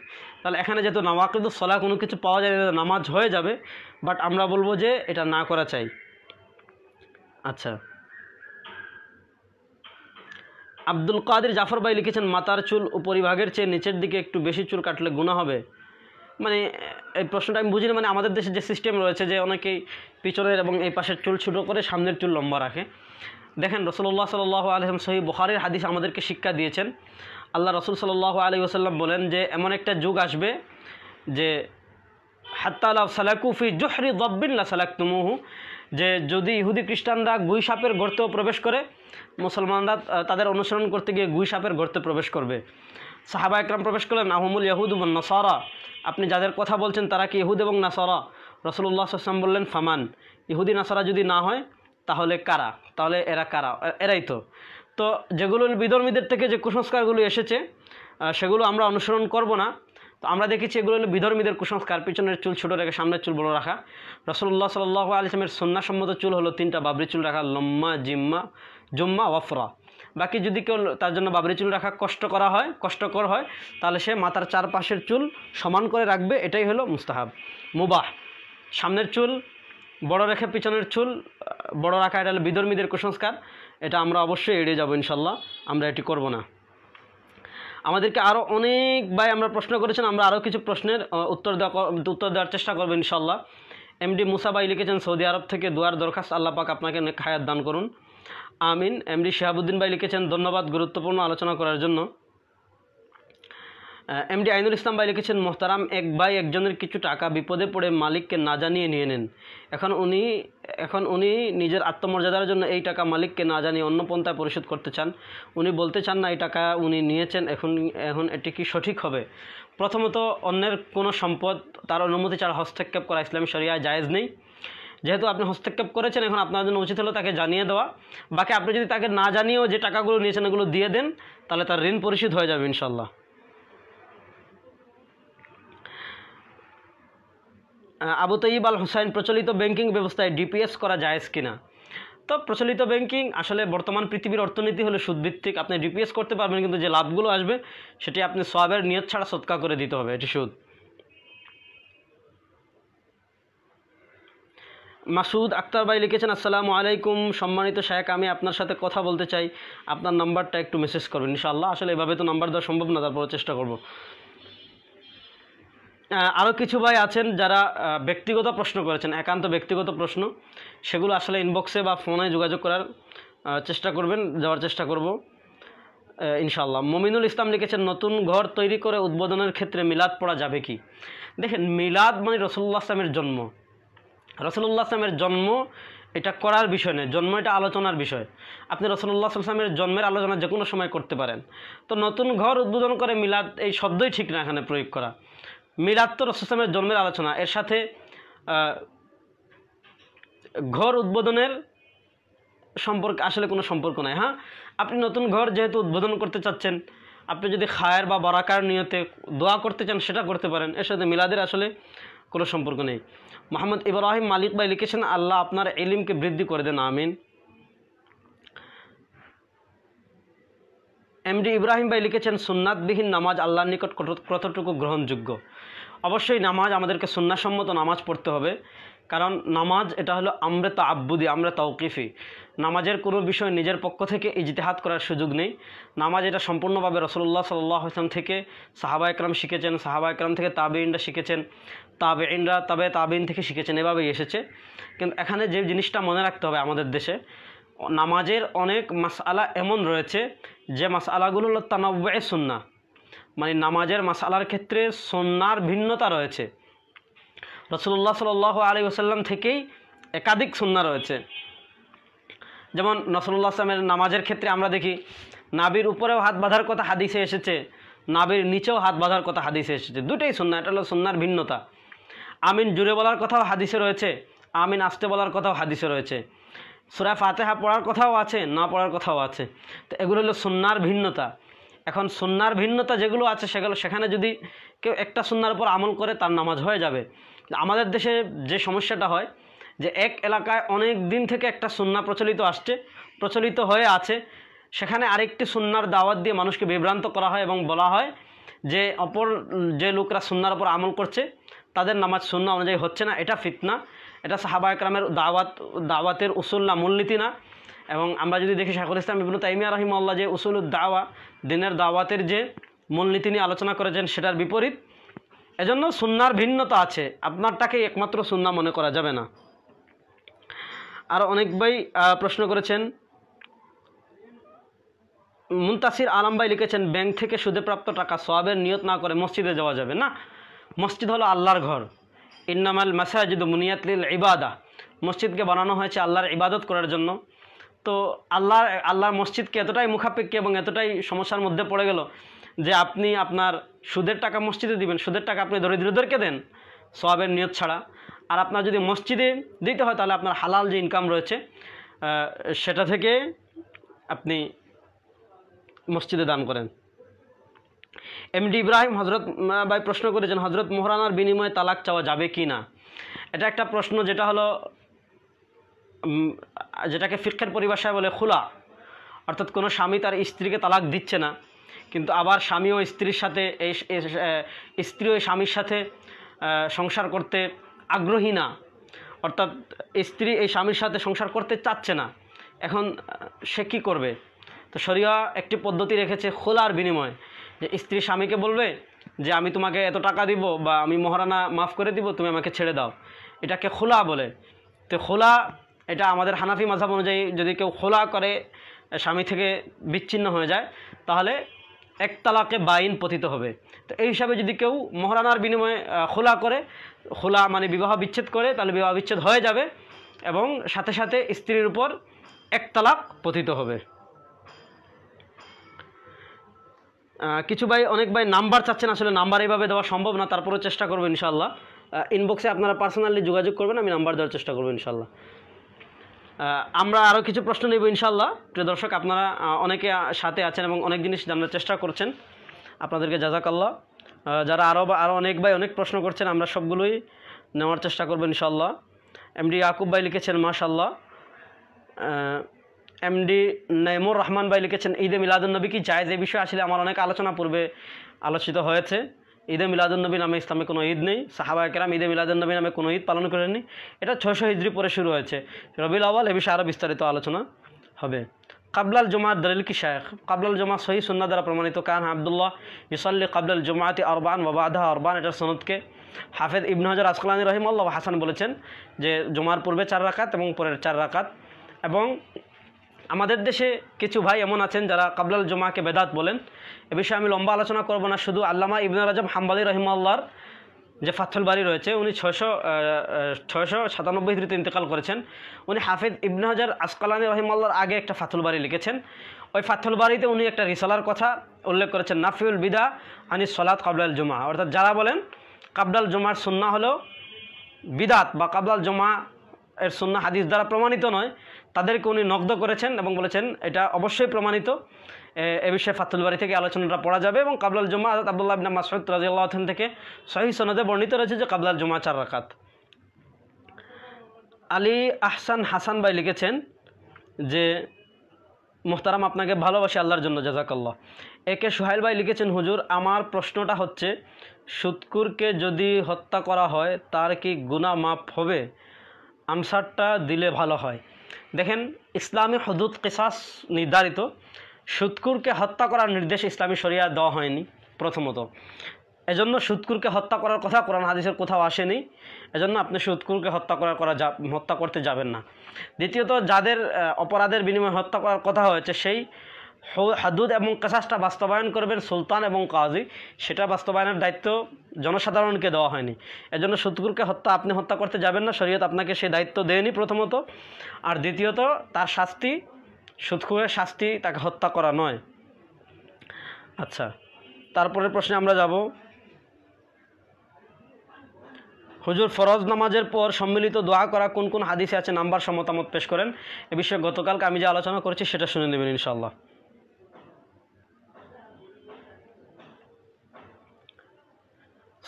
তাহলে এখানে যেহেতু নামাকিদু সলা কোনো কিছু পাওয়া যায় না, নামাজ হয়ে যাবে বাট আমরা বলব যে এটা না করা চাই। আচ্ছা। আব্দুল কাদের জাফর ভাই লিখেছেন মাতার চুল উপরিভাগের চেয়ে নিচের দিকে একটু বেশি চুল কাটলে গুণা হবে? মানে এই প্রশ্নটা আমি বুঝি না মানে আমাদের দেশে যে সিস্টেম রয়েছে যে অনেকেই পিছনের এবং এই পাশের চুল ছোটো করে সামনের চুল লম্বা রাখে। দেখেন রসুল্লাহ সাল আলহাম সহি বহারের হাদিস আমাদেরকে শিক্ষা দিয়েছেন। আল্লাহ রসুল সাল্লাহ আলী ওসাল্লাম বলেন যে, এমন একটা যুগ আসবে যে হাত্তালা সালাকুফি জোহরি দব্বিল্লা সালাক তুমুহু যে যদি ইহুদি খ্রিস্টানরা গুই সাপের গর্তেও প্রবেশ করে, মুসলমানরা তাদের অনুসরণ করতে গিয়ে গুই সাপের গর্তে প্রবেশ করবে। সাহাবা একরাম প্রবেশ করলেন, আহমুল ইয়াহুদ এবং নাসারা, আপনি যাদের কথা বলছেন তারা কি ইহুদ এবং নাসারা? রসুল্লাহ আসলাম বললেন, ফামান, ইহুদি নাসারা যদি না হয় তাহলে কারা? তাহলে এরা কারা? এরাই তো। তো যেগুলো বিধর্মীদের থেকে যে কুসংস্কারগুলো এসেছে সেগুলো আমরা অনুসরণ করব না। তো আমরা দেখেছি এগুলো হলো বিধর্মীদের কুসংস্কার। পিছনের চুল, ছোটো রেখে, সামনের চুল, বড় রাখা। রসুল্লাহ সাল্লাহ আলিসলামের সন্ন্যাসম্মত চুল হলো তিনটা, বাবরি চুল রাখা, লম্মা, জিম্মা, জুম্মা, ওয়াফরা। বাকি যদি কেউ তার জন্য বাবরি চুল রাখা কষ্ট করা হয়, কষ্টকর হয়, তাহলে সে মাথার চারপাশের চুল সমান করে রাখবে। এটাই হলো মুস্তাহাব, মুবাহ। সামনের চুল বড় রেখে পিছনের চুল, বড় রাখা এটা বিধর্মীদের কুসংস্কার, এটা আমরা অবশ্যই এড়িয়ে যাব ইনশাল্লাহ, আমরা এটি করব না। আমাদেরকে আরও অনেক ভাই আমরা প্রশ্ন করেছেন, আমরা আরও কিছু প্রশ্নের উত্তর দেওয়া উত্তর দেওয়ার চেষ্টা করব ইনশাল্লাহ। এমডি মুসাবাই লিখেছেন, সৌদি আরব থেকে দুয়ার দরখাস্ত আল্লাহ পাক আপনাকে নেক হায়াত দান করুন। আমিন। এমডি শাহাবুদ্দিন ভাই লিখেছেন, ধন্যবাদ গুরুত্বপূর্ণ আলোচনা করার জন্য। এমডি আইনুল ইসলাম ভাই লিখেছেন, মোহতারাম এক ভাই একজনের কিছু টাকা বিপদে পড়ে মালিককে না জানিয়ে নিয়ে নেন। এখন উনি এখন উনি নিজের আত্মমর্যাদার জন্য এই টাকা মালিককে না জানিয়ে অন্য পন্থায় পরিশোধ করতে চান। উনি বলতে চান না, এই টাকা উনি নিয়েছেন, এখন এখন এটি কি সঠিক হবে? প্রথমত, অন্যের কোনো সম্পদ তার অনুমতি ছাড়া হস্তক্ষেপ করা ইসলামী শরিয়ায় জায়েজ নেই। যেহেতু আপনি হস্তক্ষেপ করেছেন, এখন আপনার জন্য উচিত হলো তাকে জানিয়ে দেওয়া। বাকি আপনি যদি তাকে না জানিয়েও যে টাকাগুলো নিয়েছেন, এগুলো দিয়ে দেন, তাহলে তার ঋণ পরিশোধ হয়ে যাবে ইনশাল্লাহ আবু তৈব আল হুসাইন প্রচলিত ব্যাংকিং ব্যবস্থায় ডিপিএস করা জায়েজ কিনা? তো প্রচলিত ব্যাংকিং আসলে বর্তমান পৃথিবীর অর্থনীতি হলো সুদভিত্তিক। আপনি ডিপিএস করতে পারবেন, কিন্তু যে লাভগুলো আসবে, সেটি আপনি সবের নিয়ত ছাড়া সৎকা করে দিতে হবে, এটি সুদ। মাসুদ আক্তার ভাই লিখেছেন, আসসালামু আলাইকুম, সম্মানিত শায়েক আমি আপনার সাথে কথা বলতে চাই। আপনার নাম্বারটা একটু মেসেজ করবেন। ইনশাআল্লাহ, আসলে এভাবে তো নাম্বার দেওয়া সম্ভব না তারপরে চেষ্টা করব। আরও কিছু ভাই আছেন যারা ব্যক্তিগত প্রশ্ন করেছেন, একান্ত ব্যক্তিগত প্রশ্ন। সেগুলো আসলে ইনবক্সে বা ফোনে যোগাযোগ করার চেষ্টা করবেন, যাওয়ার চেষ্টা করব। ইনশাল্লাহ মমিনুল ইসলাম লিখেছেন, নতুন ঘর তৈরি করে উদ্বোধনের ক্ষেত্রে মিলাদ পড়া যাবে কি? দেখেন, মিলাদ মানে রসুল্লাহ আসলামের জন্ম। রসুল্লাহ আসলামের জন্ম, এটা করার বিষয় নয়, জন্ম এটা আলোচনার বিষয়। আপনি রসুল্লাহ আসলামের জন্মের আলোচনা যে কোনো সময় করতে পারেন। তো নতুন ঘর উদ্বোধন করে মিলাদ, এই শব্দই ঠিক না এখানে প্রয়োগ করা। তো রসুলামের জন্মের আলোচনা। এর সাথে ঘর উদ্বোধনের সম্পর্ক, আসলে কোনো সম্পর্ক নাই হ্যাঁ? আপনি নতুন ঘর যেহেতু উদ্বোধন করতে চাচ্ছেন, আপনি যদি খায়ের বা বরাকার নিয়তে দোয়া করতে চান, সেটা করতে পারেন। এর সাথে মিলাদের আসলে কোনো সম্পর্ক নেই। মোহাম্মদ ইব্রাহিম মালিক ভাই লিখেছেন, আল্লাহ আপনার এলিমকে বৃদ্ধি করে দেন, আমিন। এমডি ইব্রাহিম ভাই লিখেছেন, সুন্নাতবিহীন নামাজ আল্লাহর নিকট কত- কতটুকু গ্রহণযোগ্য? অবশ্যই নামাজ আমাদেরকে সুন্নাসম্মত নামাজ পড়তে হবে, কারণ নামাজ এটা হলো আমরা তা আব্বুদি আমরা তৌকিফি নামাজের কোনো বিষয় নিজের পক্ষ থেকে ইজতেহাত করার সুযোগ নেই। নামাজ এটা সম্পূর্ণভাবে রসুল্লাহ সাল্লাহ আসলাম থেকে সাহাবা একরাম শিখেছেন সাহাবা একরাম থেকে তাবেইনরা শিখেছেন তাবেইনরা তবে তাবেইন থেকে শিখেছেন, এভাবেই এসেছে। কিন্তু এখানে যে জিনিসটা মনে রাখতে হবে আমাদের দেশে নামাজের অনেক মাসআলা এমন রয়েছে যে মাসআলাগুলো হলো তানব্বে সুন্না মানে নামাজের মাসালার ক্ষেত্রে সন্ন্যার ভিন্নতা রয়েছে। রসুল্লাহ সাল আলী ওসাল্লাম থেকেই একাধিক সুন্না রয়েছে। যেমন নসরুল্লাহ আসলামের নামাজের ক্ষেত্রে আমরা দেখি, নাবির উপরেও হাত বাঁধার কথা হাদিসে এসেছে, নাবির নিচেও হাত বাঁধার কথা হাদিসে এসেছে। দুটোই সুন্না এটা হলো সুন্নার ভিন্নতা। আমিন জুড়ে বলার কথাও হাদিসে রয়েছে, আমিন আসতে বলার কথাও হাদিসে রয়েছে। সুরা ফাতেহা পড়ার কথাও আছে, না পড়ার কথাও আছে। তো এগুলো হলো সুন্নার ভিন্নতা। এখন সুন্নার ভিন্নতা যেগুলো আছে, সেগুলো সেখানে যদি কেউ একটা সুন্নার উপর আমল করে, তার নামাজ হয়ে যাবে। আমাদের দেশে যে সমস্যাটা হয়, যে এক এলাকায় অনেক দিন থেকে একটা সুন্না প্রচলিত আসছে, প্রচলিত হয়ে আছে। সেখানে আরেকটি সুন্নার দাওয়াত দিয়ে মানুষকে বিভ্রান্ত করা হয় এবং বলা হয় যে, অপর যে লোকরা সুন্নার উপর আমল করছে, তাদের নামাজ সুন্না অনুযায়ী হচ্ছে না। এটা ফিতনা। এটা সাহাবা একরামের দাওয়াত, দাওয়াতের উসুল না, মূলনীতি না। এবং আমরা যদি দেখি শাহুল ইসলাম ইবনু তাইমিয়া রহিমাল্লাহ যে উসুল দাওয়া, দিনের দাওয়াতের যে মূলনীতি নিয়ে আলোচনা করেছেন, সেটার বিপরীত। এজন্য সুন্নার ভিন্নতা আছে। আপনারটাকে একমাত্র সুন্না মনে করা যাবে না। আর অনেক ভাই প্রশ্ন করেছেন, মুন্তাসির আলম ভাই লিখেছেন, ব্যাংক থেকে সুদে প্রাপ্ত টাকা সোয়াবের নিয়ত না করে মসজিদে যাওয়া যাবে না। মসজিদ হলো আল্লাহর ঘর। ইন্নামাল মাসাজিদ মুনিয়াতলিল ইবাদা। মসজিদকে বানানো হয়েছে আল্লাহর ইবাদত করার জন্য। তো আল্লাহ, আল্লাহর মসজিদকে এতটাই মুখাপেক্ষী এবং এতটাই সমস্যার মধ্যে পড়ে গেল যে আপনি আপনার সুদের টাকা মসজিদে দিবেন, সুদের টাকা আপনি দরিদ্রদেরকে দেন সোয়াবের নিয়ত ছাড়া। আর আপনার যদি মসজিদে দিতে হয় তাহলে আপনার হালাল যে ইনকাম রয়েছে সেটা থেকে আপনি মসজিদে দান করেন। এমডি ইব্রাহিম হজরত ভাই প্রশ্ন করেছেন হজরত মোহরানার বিনিময়ে তালাক চাওয়া যাবে কি না এটা একটা প্রশ্ন যেটা হলো যেটাকে ফিরকের পরিভাষায় বলে খোলা। অর্থাৎ কোনো স্বামী তার স্ত্রীকে তালাক দিচ্ছে না কিন্তু আবার স্বামী ও স্ত্রীর সাথে এই এই, স্ত্রী ও স্বামীর সাথে সংসার করতে আগ্রহী না। অর্থাৎ স্ত্রী এই স্বামীর সাথে সংসার করতে চাচ্ছে না। এখন সে কী করবে? তো শরিয়া একটি পদ্ধতি রেখেছে খোলার বিনিময়ে। যে স্ত্রী স্বামীকে বলবে যে আমি তোমাকে এত টাকা দিব বা আমি মহারানা মাফ করে দিব, তুমি আমাকে ছেড়ে দাও। এটাকে খোলা বলে। তো খোলা, এটা আমাদের হানাফি মাঝাব অনুযায়ী যদি কেউ খোলা করে, স্বামী থেকে বিচ্ছিন্ন হয়ে যায়, তাহলে এক তালাকে বাইন পতিত হবে। তো এই হিসাবে যদি কেউ মহারানার বিনিময়ে খোলা করে, খোলা মানে বিবাহ বিচ্ছেদ করে, তাহলে বিবাহ বিচ্ছেদ হয়ে যাবে এবং সাথে সাথে স্ত্রীর উপর এক তালাক পতিত হবে। কিছু ভাই, অনেক ভাই নাম্বার চাচ্ছেন আসলে নাম্বার এইভাবে দেওয়া সম্ভব না, তারপরেও চেষ্টা করব ইনশাল্লাহ ইনবক্সে আপনারা পার্সোনালি যোগাযোগ করবেন, আমি নাম্বার দেওয়ার চেষ্টা করব ইনশাল্লাহ আমরা আরও কিছু প্রশ্ন নেব ইনশাল্লাহ প্রিয় দর্শক, আপনারা অনেকে সাথে আছেন এবং অনেক জিনিস জানার চেষ্টা করছেন। আপনাদেরকে জাজাকাল্লাহ। যারা আরও আরও অনেক ভাই অনেক প্রশ্ন করছেন, আমরা সবগুলোই নেওয়ার চেষ্টা করব ইনশাল্লাহ এমডি ইয়াকুব ভাই লিখেছেন মাশাল্লাহ এমডি নাইমুর রহমান ভাই লিখেছেন, ঈদে মিলাদুলনবী কি জায়েজ? এই বিষয়ে আসলে আমার অনেক আলোচনা পূর্বে আলোচিত হয়েছে। ঈদে মিলাদুলনবী নামে ইসলামে কোনো ঈদ নেই। সাহাবা একরাম ঈদে মিলাদুলনবী নামে কোনো ঈদ পালন করেননি। এটা ছয়শো হিজড়ি পরে শুরু হয়েছে। রবিল আওয়াল এ বিষয়ে আরও বিস্তারিত আলোচনা হবে। কাবলাল জুমার দলিল কি শেখ কাবলাল জমা সহি সুন্না দ্বারা প্রমাণিত কান আবদুল্লাহ ইসল্লি কাবলাল জুমাতি আরবান ওবাদা আরবান, এটার সনদকে হাফেদ ইবন হাজার আসকালানি রহিমাল্লাহ হাসান বলেছেন যে জুমার পূর্বে চার রাকাত এবং পরের চার রাকাত এবং আমাদের দেশে কিছু ভাই এমন আছেন যারা কাবলাল জমাকে বেদাত বলেন। এ বিষয়ে আমি লম্বা আলোচনা করব না, শুধু আল্লামা ইবন রাজম হাম্বালি রহিমাল্লাহর যে ফাথুল বাড়ি রয়েছে, উনি ছয়শো ছয়শো সাতানব্বই হিজড়িতে ইন্তেকাল করেছেন। উনি হাফিদ ইবন হাজার আসকালানি রহিমাল্লাহর আগে একটা ফাথুল বাড়ি লিখেছেন। ওই ফাথুল বাড়িতে উনি একটা রিসালার কথা উল্লেখ করেছেন, নাফিউল বিদা আনি সলাৎ কাবলাল জমা। অর্থাৎ যারা বলেন কাবলাল জমার সুন্না হলো বিদাত বা কাবলাল জমা এর সুন্না হাদিস দ্বারা প্রমাণিত নয় তাদেরকে উনি নগ্ধ করেছেন এবং বলেছেন, এটা অবশ্যই প্রমাণিত, এ- বিষয়ে ফাতুল বাড়ি থেকে আলোচনাটা পড়া যাবে এবং কাবলাল জমা আব্দুল্লাহ ইবনে মাসউদ রাদিয়াল্লাহু আনহু থেকে সহি সনদে বর্ণিত রয়েছে যে কাবলাল জমা চার রাকাত। আলী আহসান হাসান ভাই লিখেছেন যে, মোহতারাম, আপনাকে ভালোবাসি আল্লাহর জন্য জাজাকাল্লাহ একে সোহাইল ভাই লিখেছেন, হুজুর, আমার প্রশ্নটা হচ্ছে, সুৎকুরকে যদি হত্যা করা হয়, তার কি গুনাহ মাফ হবে? আনসারটা দিলে ভালো হয়। দেখেন, ইসলামী হদুদ কিসাস নির্ধারিত। সুৎকুরকে হত্যা করার নির্দেশ ইসলামী সরিয়া দেওয়া হয়নি প্রথমত। এজন্য সুৎকুরকে হত্যা করার কথা কোরআন হাদিসের কোথাও আসেনি। এজন্য আপনি সুৎকুরকে হত্যা করার করা হত্যা করতে যাবেন না। দ্বিতীয়ত, যাদের অপরাধের বিনিময়ে হত্যা করার কথা হয়েছে, সেই হাদুদ এবং কাসাসটা বাস্তবায়ন করবেন সুলতান এবং কাজী। সেটা বাস্তবায়নের দায়িত্ব জনসাধারণকে দেওয়া হয়নি। এজন্য সুৎকুরকে হত্যা, আপনি হত্যা করতে যাবেন না, শরীয়ত আপনাকে সেই দায়িত্ব দেয়নি প্রথমত। আর দ্বিতীয়ত, তার শাস্তি সুৎকুরের শাস্তি তাকে হত্যা করা নয়। আচ্ছা তারপরের প্রশ্নে আমরা যাব। হুজুর, ফরজ নামাজের পর সম্মিলিত দোয়া করা কোন কোন হাদিসে আছে? নাম্বার, সমতামত পেশ করেন। এ বিষয়ে গতকালকে আমি যে আলোচনা করেছি, সেটা শুনে নেবেন ইনশাল্লাহ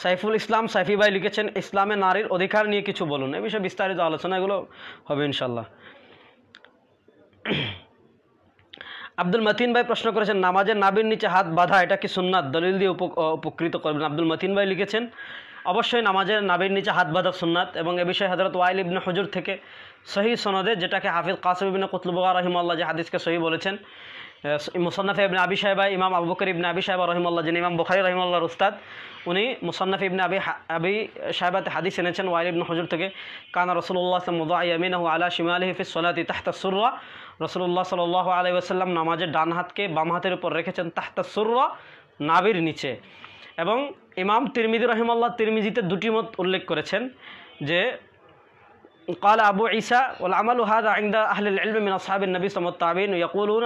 সাইফুল ইসলাম, সাইফি ভাই লিখেছেন, ইসলামে নারীর অধিকার নিয়ে কিছু বলুন। এ বিষয়ে বিস্তারিত আলোচনা এগুলো হবে ইনশাল্লাহ আব্দুল মতিন ভাই প্রশ্ন করেছেন, নামাজের নাবির নিচে হাত বাঁধা, এটা কি সুন্নাত? দলিল দিয়ে উপ- উপকৃত করবেন আব্দুল মতিন ভাই লিখেছেন, অবশ্যই নামাজের নাবির নিচে হাত বাঁধা সুন্নাত। এবং এ বিষয়ে হজরত ওয়াইল ইবনে হজুর থেকে সহি সনদে, যেটাকে হাফিজ কাসিম ইবিন কুতলুবগা রহিমাল্লাহ যে হাদিসকে সহি বলেছেন মুসন্নাফ ইবনে আবি সাহেবা ইমাম আবু বকর ইবনে আবি সাহেবা রহিমাল্লাহ যিনি ইমাম বুখারি রহিমাল্লাহর উস্তাদ উনি মুসন্নাফ ইবনে আবি আবি সাহেবাতে হাদিস এনেছেন ওয়াইল ইবনে হজুর থেকে কানা রসুল্লাহ মুদা ইয়ামিনাহু আলা শিমালিহি ফিস সলাতি তাহতা সুররা রসুল্লাহ সাল্লাহ আলাই ওসাল্লাম নামাজের ডান হাতকে বাম হাতের উপর রেখেছেন তাহতা সুররা নাবির নিচে এবং ইমাম তিরমিদি রহিমাল্লাহ তিরমিজিতে দুটি মত উল্লেখ করেছেন যে قال أبو عيسى والعمل هذا عند أهل العلم من أصحاب النبي صلى الله عليه وسلم التابعين يقولون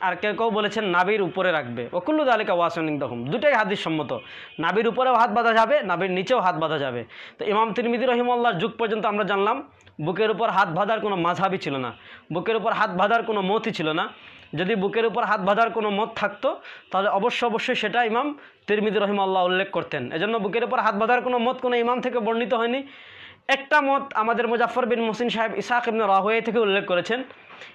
আর কেউ কেউ বলেছেন নাবির উপরে রাখবে। ওকুল্লু দালিকা ওয়াসনিং দহম দুটাই হাদিস সম্মত। নাবির উপরেও হাত বাঁধা যাবে নাবির নিচেও হাত বাঁধা যাবে। তো ইমাম তিরমিদি রহিমাল্লাহর যুগ পর্যন্ত আমরা জানলাম, বুকের উপর হাত বাঁধার কোনো মাঝাবি ছিল না। বুকের উপর হাত বাঁধার কোনো মতই ছিল না। যদি বুকের উপর হাত বাঁধার কোনো মত থাকতো, তাহলে অবশ্য অবশ্যই সেটা ইমাম তিরমিদি রহিমাল্লাহ উল্লেখ করতেন। এজন্য বুকের উপর হাত বাঁধার কোনো মত কোনো ইমাম থেকে বর্ণিত হয়নি। একটা মত আমাদের মুজাফর বিন মুসিন সাহেব ইসাক ইবনে রাহুয়াই থেকে উল্লেখ করেছেন।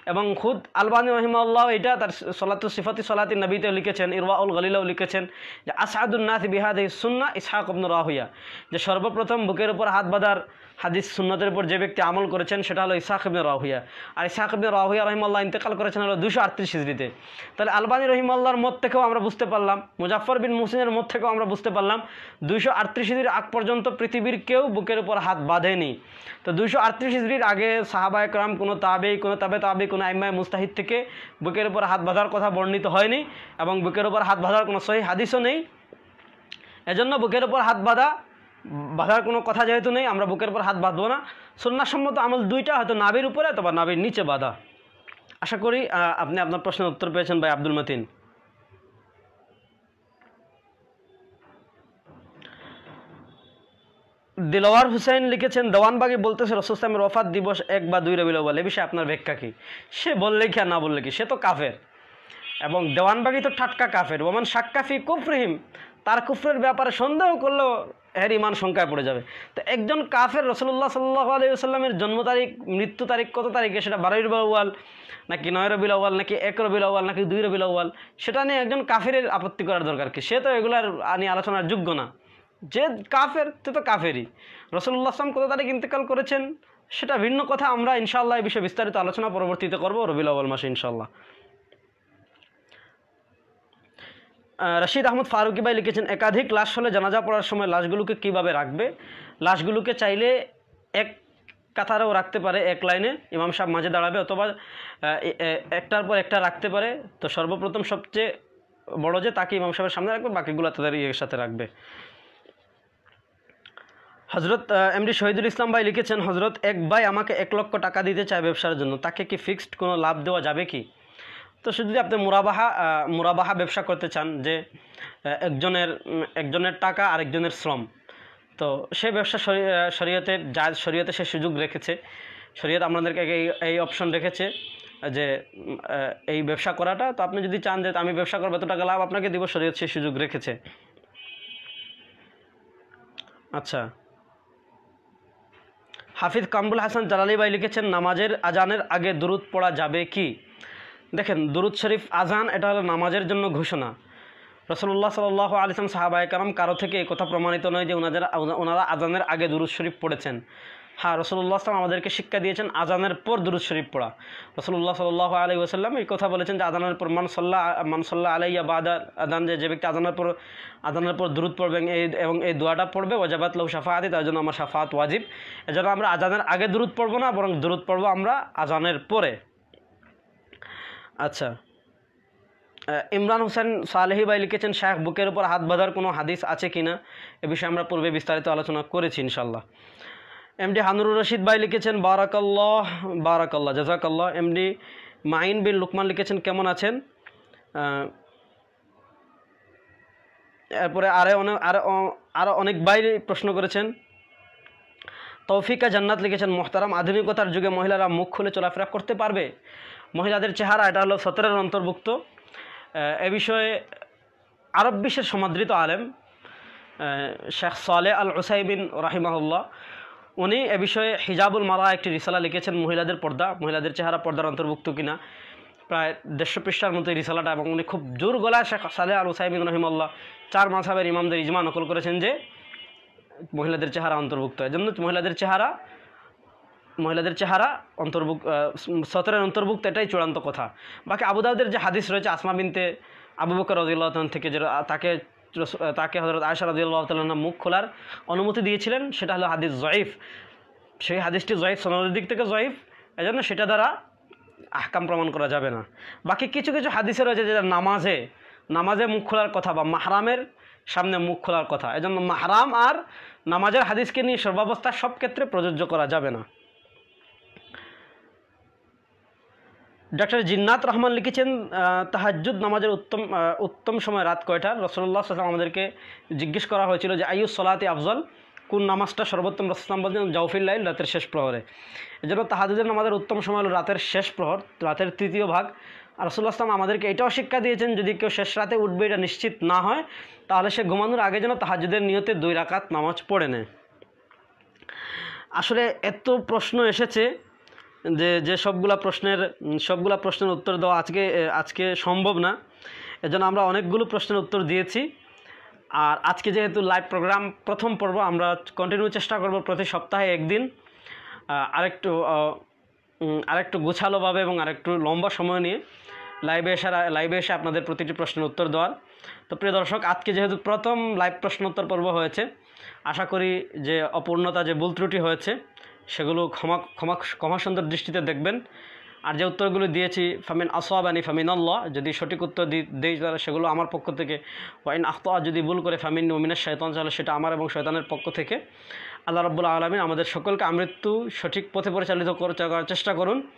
এবং খুদ আলবানি রহিমাল্লাহ এটা তার সলাতু সিফাতি সলাতি নবীতে লিখেছেন ইরওয়া উল গলিলাও লিখেছেন যে আসাদুল্নাথ বিহাদ সুন্না ইসহাক ইবনে রাহুয়া। যে সর্বপ্রথম বুকের উপর হাত বাঁধার হাদিস সুন্নতের উপর যে ব্যক্তি আমল করেছেন, সেটা হলো ইসাক ইবনে রাহুয়া আর ইসাক ইবনে রাহুয়া রহিমাল্লাহ ইন্তেকাল করেছেন হলো দুশো আটত্রিশ হিজড়িতে। তাহলে আলবানী রহিমাল্লাহর মত থেকেও আমরা বুঝতে পারলাম মুজাফর বিন মুসিনের মত থেকেও আমরা বুঝতে পারলাম দুশো আটত্রিশ হিজড়ির আগ পর্যন্ত পৃথিবীর কেউ বুকের উপর হাত বাঁধেনি। তো দুশো আটত্রিশ হিজড়ির আগে সাহাবা একরাম কোনো তাবে কোনো তাবে তাবে কোনো আইমায় মুস্তাহিদ থেকে বুকের উপর হাত বাঁধার কথা বর্ণিত হয়নি এবং বুকের উপর হাত বাঁধার কোনো সহি হাদিসও নেই। এজন্য বুকের উপর হাত বাঁধা বাঁধার কোনো কথা যেহেতু নেই, আমরা বুকের উপর হাত বাঁধবো না। সন্ন্যাসম্মত আমল দুইটা, হয়তো নাবির উপরে অথবা নাবির নিচে বাঁধা। আশা করি আপনি আপনার প্রশ্নের উত্তর পেয়েছেন ভাই আব্দুল মতিন। দিলওয়ার হুসাইন লিখেছেন, দেওয়ানবাগি বলতেছে রসুস্তামের ওফাত দিবস এক বা দুই রবিল বলে এ বিষয়ে আপনার ব্যাখ্যা কি? সে বললে কি আর না বললে কি? সে তো কাফের। এবং দেওয়ানবাগি তো ঠাটকা কাফের। ওমান সাক্কাফি কুফরিহিম। তার কুফরের ব্যাপারে সন্দেহ করলেও এর ইমান সংখ্যায় পড়ে যাবে। তো একজন কাফের রসুল্লাহ সাল্লাহ আলাইসাল্লামের জন্ম তারিখ, মৃত্যু তারিখ কত তারিখে? সেটা বারোই রবিউল নাকি নয় রবিল আউ্য়াল, নাকি এক রবিল আউ্য়াল, নাকি দুই রবিল আউ্য়াল? সেটা নিয়ে একজন কাফের আপত্তি করার দরকার কি? সে তো এগুলার নিয়ে আলোচনার যোগ্য না। যে কাফের, সে তো কাফেরই। রসুল্লাহ আসলাম কত তারিখ ইন্তেকাল করেছেন? সেটা ভিন্ন কথা। আমরা ইনশাআল্লাহ এই বিষয়ে বিস্তারিত আলোচনা পরবর্তীতে করব রবিল আউ্য়াল মাসে ইনশাআল্লাহ। রশিদ আহমদ ফারুকি ভাই লিখেছেন, একাধিক লাশ হলে জানাজা পড়ার সময় লাশগুলোকে কীভাবে রাখবে? লাশগুলোকে চাইলে এক কাতারেও রাখতে পারে, এক লাইনে। ইমাম সাহেব মাঝে দাঁড়াবে অথবা একটার পর একটা রাখতে পারে। তো সর্বপ্রথম সবচেয়ে বড় যে, তাকে ইমাম সাহেবের সামনে রাখবে, বাকিগুলো তাদের ইয়ের সাথে রাখবে। হজরত এমডি শহীদুল ইসলাম ভাই লিখেছেন হজরত এক ভাই আমাকে এক লক্ষ টাকা দিতে চায় ব্যবসার জন্য। তাকে কি ফিক্সড কোনো লাভ দেওয়া যাবে কি? তো সে যদি আপনি মুরাবাহা মুরাবাহা ব্যবসা করতে চান যে একজনের একজনের টাকা আরেকজনের শ্রম, তো সে ব্যবসা শরীয়তের যা, শরীয়তে সে সুযোগ রেখেছে। শরীয়ত আপনাদেরকে এই এই অপশন রেখেছে, যে এই ব্যবসা করাটা। তো আপনি যদি চান যে, আমি ব্যবসা করব, এত টাকা লাভ আপনাকে দিব, শরীয়ত সে সুযোগ রেখেছে। আচ্ছা। হাফিজ কামরুল হাসান জালালি ভাই লিখেছেন, নামাজের আজানের আগে দূরত পড়া যাবে কি? দেখেন, দুরুদ শরীফ আজান, এটা হলো নামাজের জন্য ঘোষণা। রসুল্লাহ সাল্লাহ আলিসাম সাহাবায় কালাম কারও থেকে এই কথা প্রমাণিত নয় যে ওনাদের ওনারা আজানের আগে দুরুদ শরীফ পড়েছেন। হ্যাঁ রসুল্লাহ আসলাম আমাদেরকে শিক্ষা দিয়েছেন আজানের পর দুরুদ শরীফ পড়া। রসুল্লাহ সাল্লাহ আলী ওসাল্লাম এই কথা বলেছেন যে আজানের পর মানসল্লাহ মানসল্লাহ আলাইয়া বাদা আদান, যে ব্যক্তি আজানের পর আজানের পর দূরত পড়বেন এই, এবং এই দোয়াটা পড়বে ওজাবাত লৌ সাফাহাতি তার জন্য আমার সাফাত ওয়াজিব। এজন্য আমরা আজানের আগে দূরত পড়ব না, বরং দূরত পড়ব আমরা আজানের পরে। আচ্ছা। ইমরান হোসেন সালেহি ভাই লিখেছেন, শাহ বুকের উপর হাত বাঁধার কোনো হাদিস আছে কি না? এ বিষয়ে আমরা পূর্বে বিস্তারিত আলোচনা করেছি ইনশাল্লাহ এমডি হানুরুর রশিদ ভাই লিখেছেন, বারাকাল্লাহ বারাকাল্লাহ জাজাকাল্লাহ এমডি মাইন বিন লুকমান লিখেছেন, কেমন আছেন? এরপরে আরে অনেক আরও আরও অনেক ভাই প্রশ্ন করেছেন, তৌফিকা জান্নাত লিখেছেন, মোহতারাম আধুনিকতার যুগে মহিলারা মুখ খুলে চলাফেরা করতে পারবে? মহিলাদের চেহারা, এটা হলো সতেরোর অন্তর্ভুক্ত। এ বিষয়ে আরব বিশ্বের সমাদৃত আলেম শেখ সালে আল উসাইবিন রাহিমাহুল্লাহ, উনি এ বিষয়ে হিজাবুল মারা একটি রিসালা লিখেছেন মহিলাদের পর্দা, মহিলাদের চেহারা পর্দার অন্তর্ভুক্ত কিনা। প্রায় দেড়শো পৃষ্ঠার মতো এই রিসালাটা এবং উনি খুব জোর গলায় শেখ সালে আল উসাইবিন রহিমাল্লাহ চার মাসাবের ইমামদের ইজমা নকল করেছেন যে মহিলাদের চেহারা অন্তর্ভুক্ত। এজন্য মহিলাদের চেহারা মহিলাদের চেহারা অন্তর্ভুক্ত সতেরের অন্তর্ভুক্ত এটাই চূড়ান্ত কথা। বাকি আবুদাউদের যে হাদিস রয়েছে, আসমা বিনতে আবু বকর রদিল্লাহ থেকে যে তাকে তাকে হজরত আয়সা রদিল্লাহ তাল্লাহ মুখ খোলার অনুমতি দিয়েছিলেন, সেটা হলো হাদিস জয়ীফ। সেই হাদিসটি জয়ীফ, সনদের দিক থেকে জয়ীফ, এজন্য সেটা দ্বারা আহকাম প্রমাণ করা যাবে না। বাকি কিছু কিছু হাদিসে রয়েছে যেটা নামাজে নামাজে মুখ খোলার কথা বা মাহরামের সামনে মুখ খোলার কথা। এজন্য মাহরাম আর নামাজের হাদিসকে নিয়ে সর্বাবস্থা সব ক্ষেত্রে প্রযোজ্য করা যাবে না। ডক্টর জিন্নাত রহমান লিখেছেন আহ, তাহাজ্জুদ নামাজের উত্তম উত্তম সময় রাত কয়টা? রসল্লাহ সাল্লাম আমাদেরকে জিজ্ঞেস করা হয়েছিল যে আয়ুস সলাতে আফজল? কোন নামাজটা সর্বোত্তম? রসলাম বলছেন জাউফিল্লাইল রাতের শেষ প্রহরে। এজন্য তাহাজুদের নামাজের উত্তম সময় হলো রাতের শেষ প্রহর রাতের তৃতীয় ভাগ। আর রসুল্লাহ আসলাম আমাদেরকে এটাও শিক্ষা দিয়েছেন যদি কেউ শেষ রাতে উঠবে এটা নিশ্চিত না হয় তাহলে সে ঘুমানোর আগে যেন তাহাজুদের নিয়তে দুই রাকাত নামাজ পড়ে নেয়। আসলে এত প্রশ্ন এসেছে যে যে সবগুলা প্রশ্নের সবগুলা প্রশ্নের উত্তর দেওয়া আজকে আজকে সম্ভব না। এজন্য আমরা অনেকগুলো প্রশ্নের উত্তর দিয়েছি। আর আজকে যেহেতু লাইভ প্রোগ্রাম প্রথম পর্ব, আমরা কন্টিনিউ চেষ্টা করব প্রতি সপ্তাহে একদিন। আরেকটু আরেকটু গোছালোভাবে এবং আরেকটু লম্বা সময় নিয়ে লাইভে এসে লাইভে এসে আপনাদের প্রতিটি প্রশ্নের উত্তর দেওয়ার। তো প্রিয় দর্শক, আজকে যেহেতু প্রথম লাইভ প্রশ্নোত্তর পর্ব হয়েছে, আশা করি যে অপূর্ণতা, যে ভুল ত্রুটি হয়েছে সেগুলো ক্ষমা ক্ষমা ক্ষমা সুন্দর দৃষ্টিতে দেখবেন। আর যে উত্তরগুলো দিয়েছি, ফামিন আসওয়াবানি ফামিন আল্লাহ যদি সঠিক উত্তর দেই, তাহলে সেগুলো আমার পক্ষ থেকে। ওয়াইন আখতা যদি ভুল করে, ফামিন ওমিনের শয়তান তাহলে সেটা আমার এবং শয়তানের পক্ষ থেকে। আল্লাহ রব্বুল আলমিন আমাদের সকলকে আমৃত্যু সঠিক পথে পরিচালিত করে- করার চেষ্টা করুন।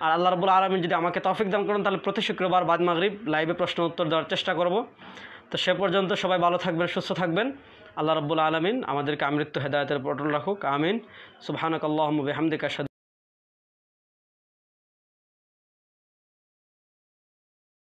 আর আল্লাহ রব্বুল আলমিন যদি আমাকে তফিক দান করেন, তাহলে প্রতি শুক্রবার বাদ মাগরিব লাইভে প্রশ্ন উত্তর দেওয়ার চেষ্টা করব। তো সে পর্যন্ত সবাই ভালো থাকবেন, সুস্থ থাকবেন। আল্লাহ রব্বুল আলমিন আমাদেরকে আমৃত্যু হেদায়তের পটল রাখুক আমিন। সুবহানাক আল্লাহ বেহামদিকা